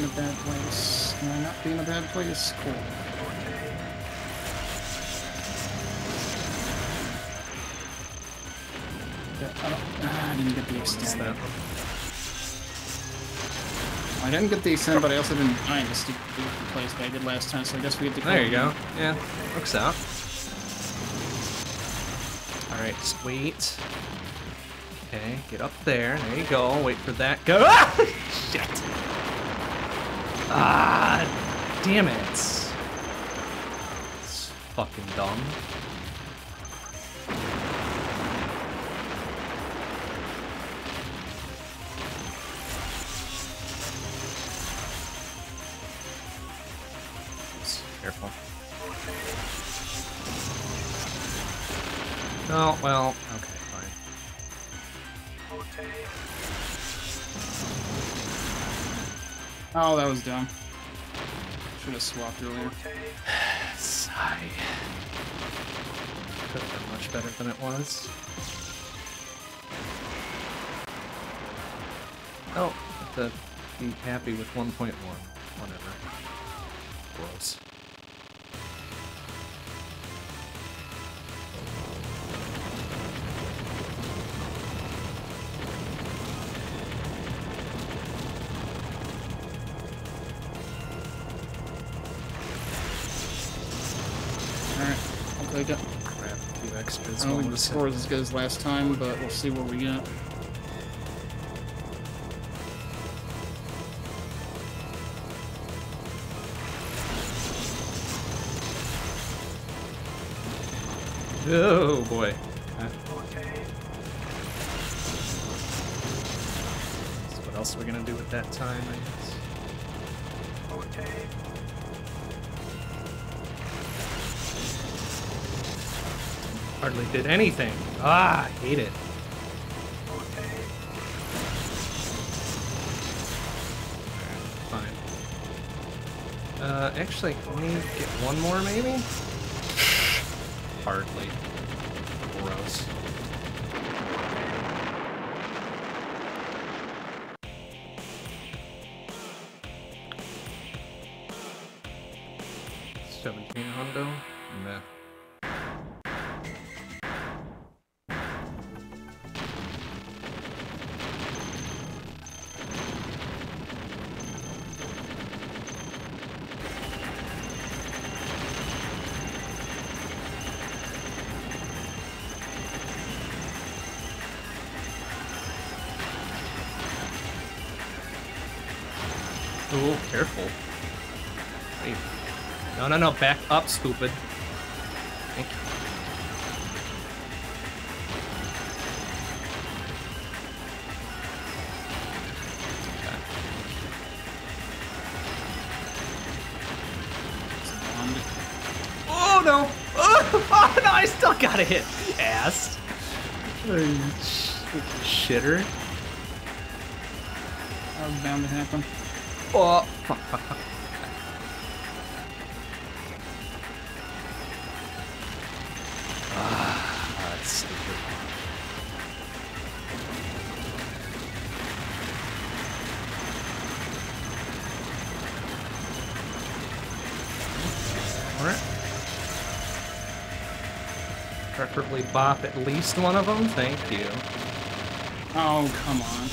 Speaker 4: In a bad place? Can I not be in a bad place? Cool. Yeah, I, I didn't get the extend. I didn't get the extend, but I also didn't in the stupid place that I did last time, so I guess we get to
Speaker 2: There you go. Yeah, works out. Alright, sweet. Okay, get up there. There you go. Wait for that. Go. Ah! Shit. Ah, damn it. It's fucking dumb.
Speaker 4: Was.
Speaker 2: Oh, have to be happy with 1.1.
Speaker 4: score as good as last time, but we'll see what we get.
Speaker 2: Oh boy. Okay. So what else are we gonna do with that time, I guess? Hardly did anything. Ah, I hate it. Fine. Uh, actually, can we get one more maybe? Hardly. No, no, no. Back up, stupid. Thank you. Oh no! Oh, oh no! I still got a hit. Ass. Shitter.
Speaker 4: That was bound to happen.
Speaker 2: Oh, fuck, fuck, fuck. Bop at least one of them, thank you.
Speaker 4: Oh, come on.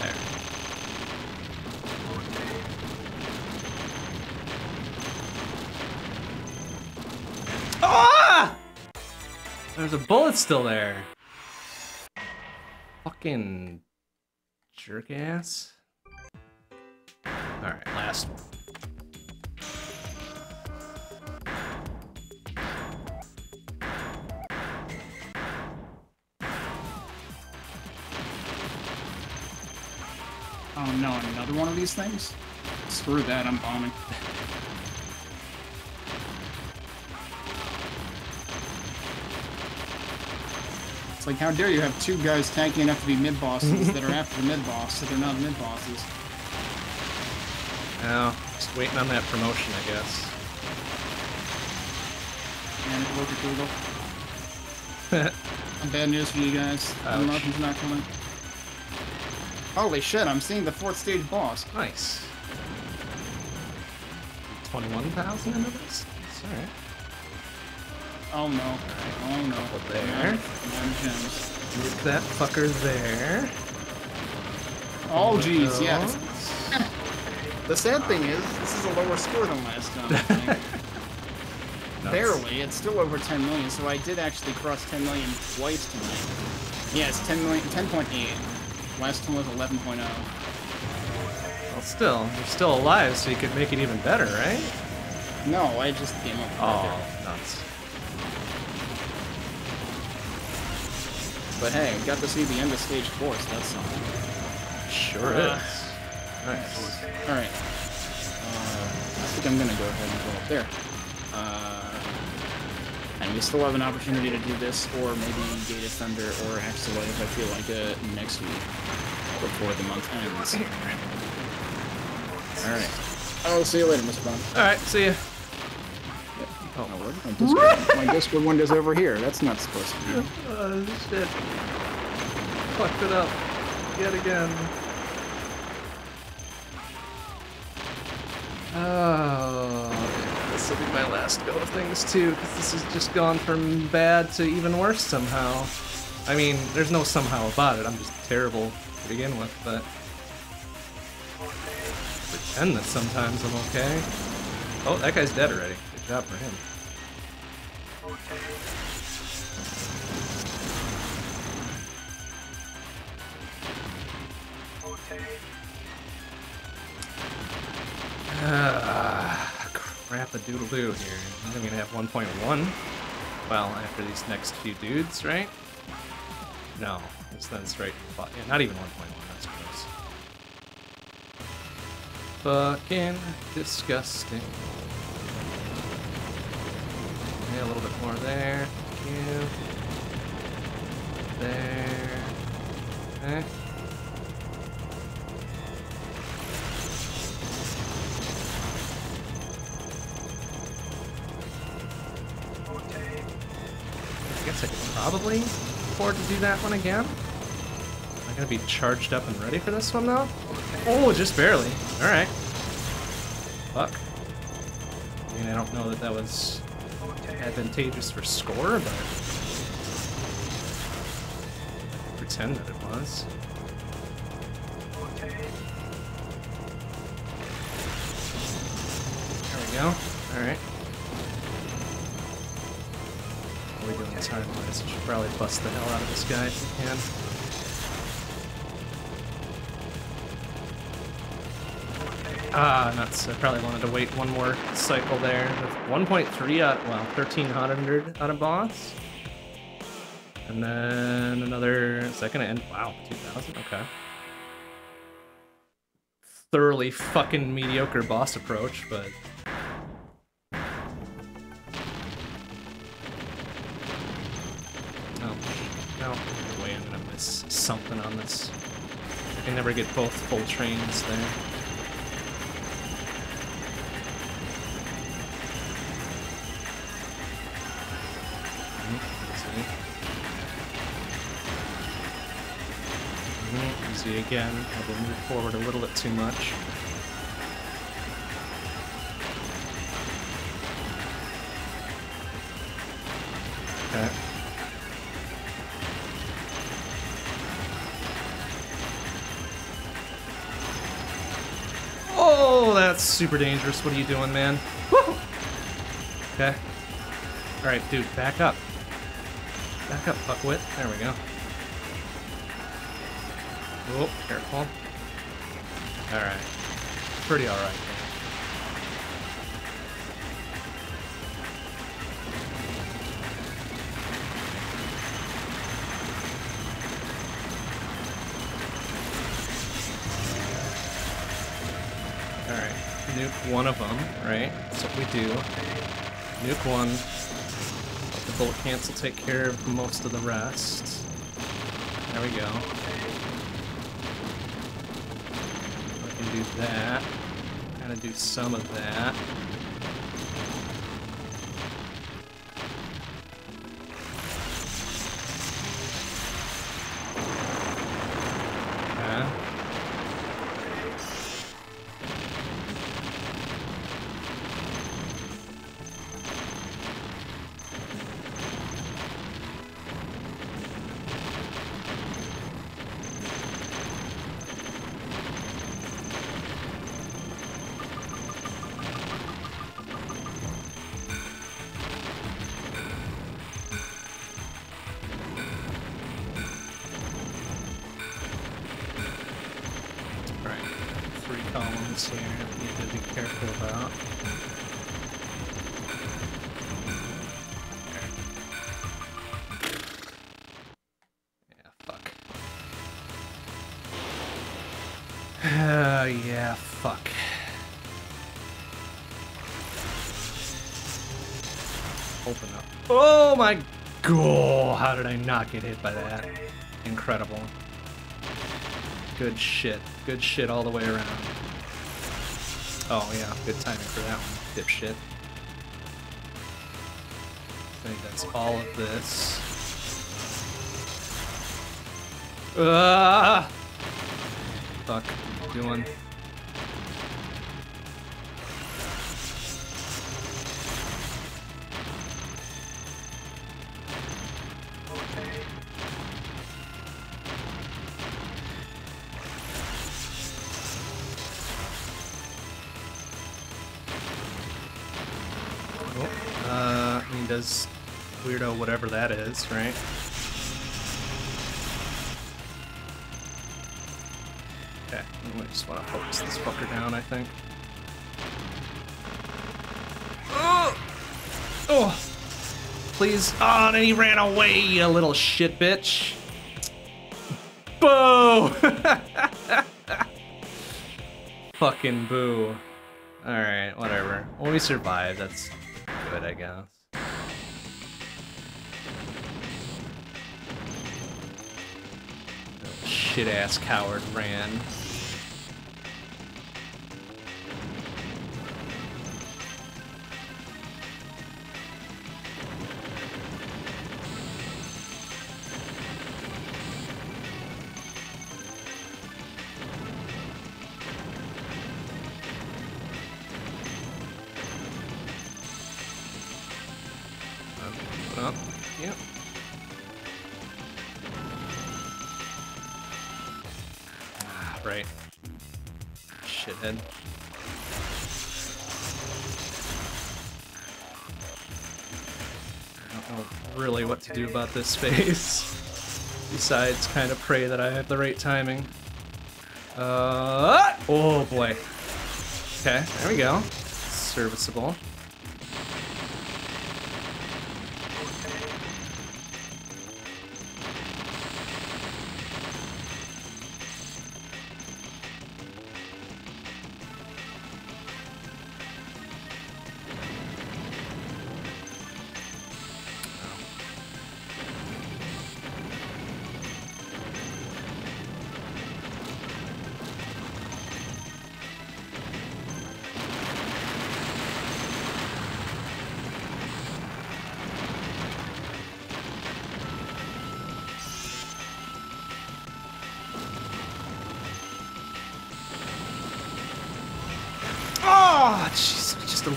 Speaker 2: There. Ah! There's a bullet still there. Fucking jerk ass.
Speaker 4: These things? Screw that, I'm bombing. It's like, how dare you have two guys tanky enough to be mid-bosses that are after the mid-boss, so they're not mid-bosses.
Speaker 2: Oh, just waiting on that promotion, I guess.
Speaker 4: And it look at Google. Bad news for you guys. Nothing's not coming. Holy shit, I'm seeing the fourth stage boss.
Speaker 2: Nice. 21,000 into this? That's alright.
Speaker 4: Oh no. Oh no.
Speaker 2: Couple there.
Speaker 4: Nine gems.
Speaker 2: Get that fucker there.
Speaker 4: Oh jeez.
Speaker 2: Those.
Speaker 4: The sad thing is, this is a lower score than last time. I think. Barely, it's still over 10 million, so I did actually cross 10 million twice tonight. It's 10 million, 10.8. Last one was oh. 11.0.
Speaker 2: Well, still, you're still alive, so you could make it even better, right?
Speaker 4: No, I just came up with
Speaker 2: Oh, nuts.
Speaker 4: But hey, got to see the end of stage four, so that's something.
Speaker 2: Sure
Speaker 4: Uh,
Speaker 2: is. Nice.
Speaker 4: Alright. Uh, I think I'm gonna go ahead and go up there. Uh, we still have an opportunity to do this, or maybe Gate of Thunder, or Axelay if I feel like it next week, before the month ends. Alright. I'll see you later, Mr. Bond.
Speaker 2: Alright, see ya.
Speaker 4: Oh, no, word. My Discord, my Discord window's over here. That's not supposed to be.
Speaker 2: Oh, shit. Fucked it up. Yet again. Oh, this will be my last go of things too, because this has just gone from bad to even worse somehow. I mean, there's no somehow about it. I'm just terrible to begin with, but pretend that sometimes I'm okay. Oh, that guy's dead already. Good job for him. Doodle doo here. I'm gonna have 1.1. Well, after these next few dudes, right? No, it's then straight. Yeah, not even 1.1. That's gross. Fucking disgusting. Yeah, a little bit more there. Thank you. There. Probably afford to do that one again. Am I gonna be charged up and ready for this one though? Oh, just barely. Alright. Fuck. I mean, I don't know that that was advantageous for score, but pretend that it was. Bust the hell out of this guy if we can. Ah, nuts. I probably wanted to wait one more cycle there. 1.3 out, well, 1300 out of boss. And then another, gonna end? Wow, 2000, okay. Thoroughly fucking mediocre boss approach, but never get both full trains there. Easy. Again. Probably move forward a little bit too much. Super dangerous. What are you doing, man? Woo! Okay. Alright, dude, back up. Back up, fuckwit. There we go. Oh, careful. Alright. Pretty alright. Alright, one of them, right? That's what we do. Nuke one. The bullet cancel take care of most of the rest. There we go. I can do that. Gotta do some of that. Get hit by that? Incredible. Good shit. Good shit all the way around. Oh yeah, good timing for that one, dipshit. I think that's all of this. Ah! Fuck, doing? Whatever that is, right? Okay, I just want to focus this fucker down, I think. Oh! Oh! Please. Oh, and he ran away, you little shit bitch. Boo! Fucking boo. Alright, whatever. Well, we survived. That's good, I guess. Shit ass coward ran. I don't know really what to do about this space. Besides kind of pray that I have the right timing. Uh, oh boy. Okay, there we go. Serviceable.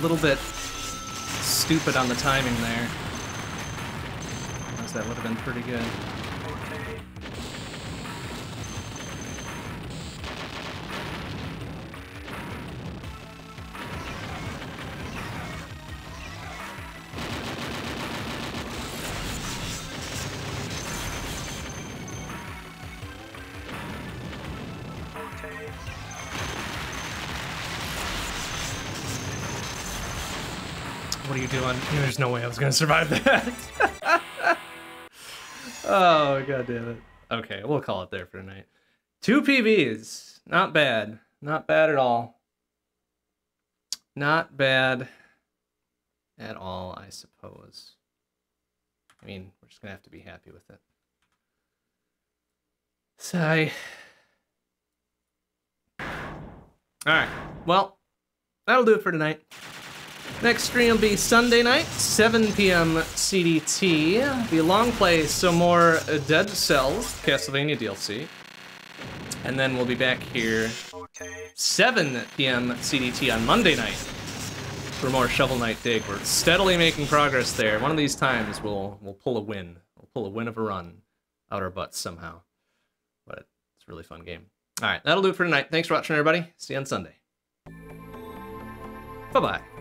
Speaker 2: Little bit stupid on the timing there. Otherwise, that would have been pretty good. There's no way I was gonna survive that. oh god damn it. Okay, we'll call it there for tonight. Two PBs. Not bad. Not bad at all. Not bad at all, I suppose. I mean, we're just gonna have to be happy with it. Sigh. Alright, well, that'll do it for tonight. Next stream will be Sunday night, 7 p.m. CDT. A long play, some more Dead Cells, Castlevania DLC. And then we'll be back here 7 p.m. CDT on Monday night for more Shovel Knight Dig. We're steadily making progress there. One of these times we'll we'll pull a win. We'll pull a win of a run out our butts somehow. But it's a really fun game. All right, that'll do it for tonight. Thanks for watching, everybody. See you on Sunday. Bye-bye.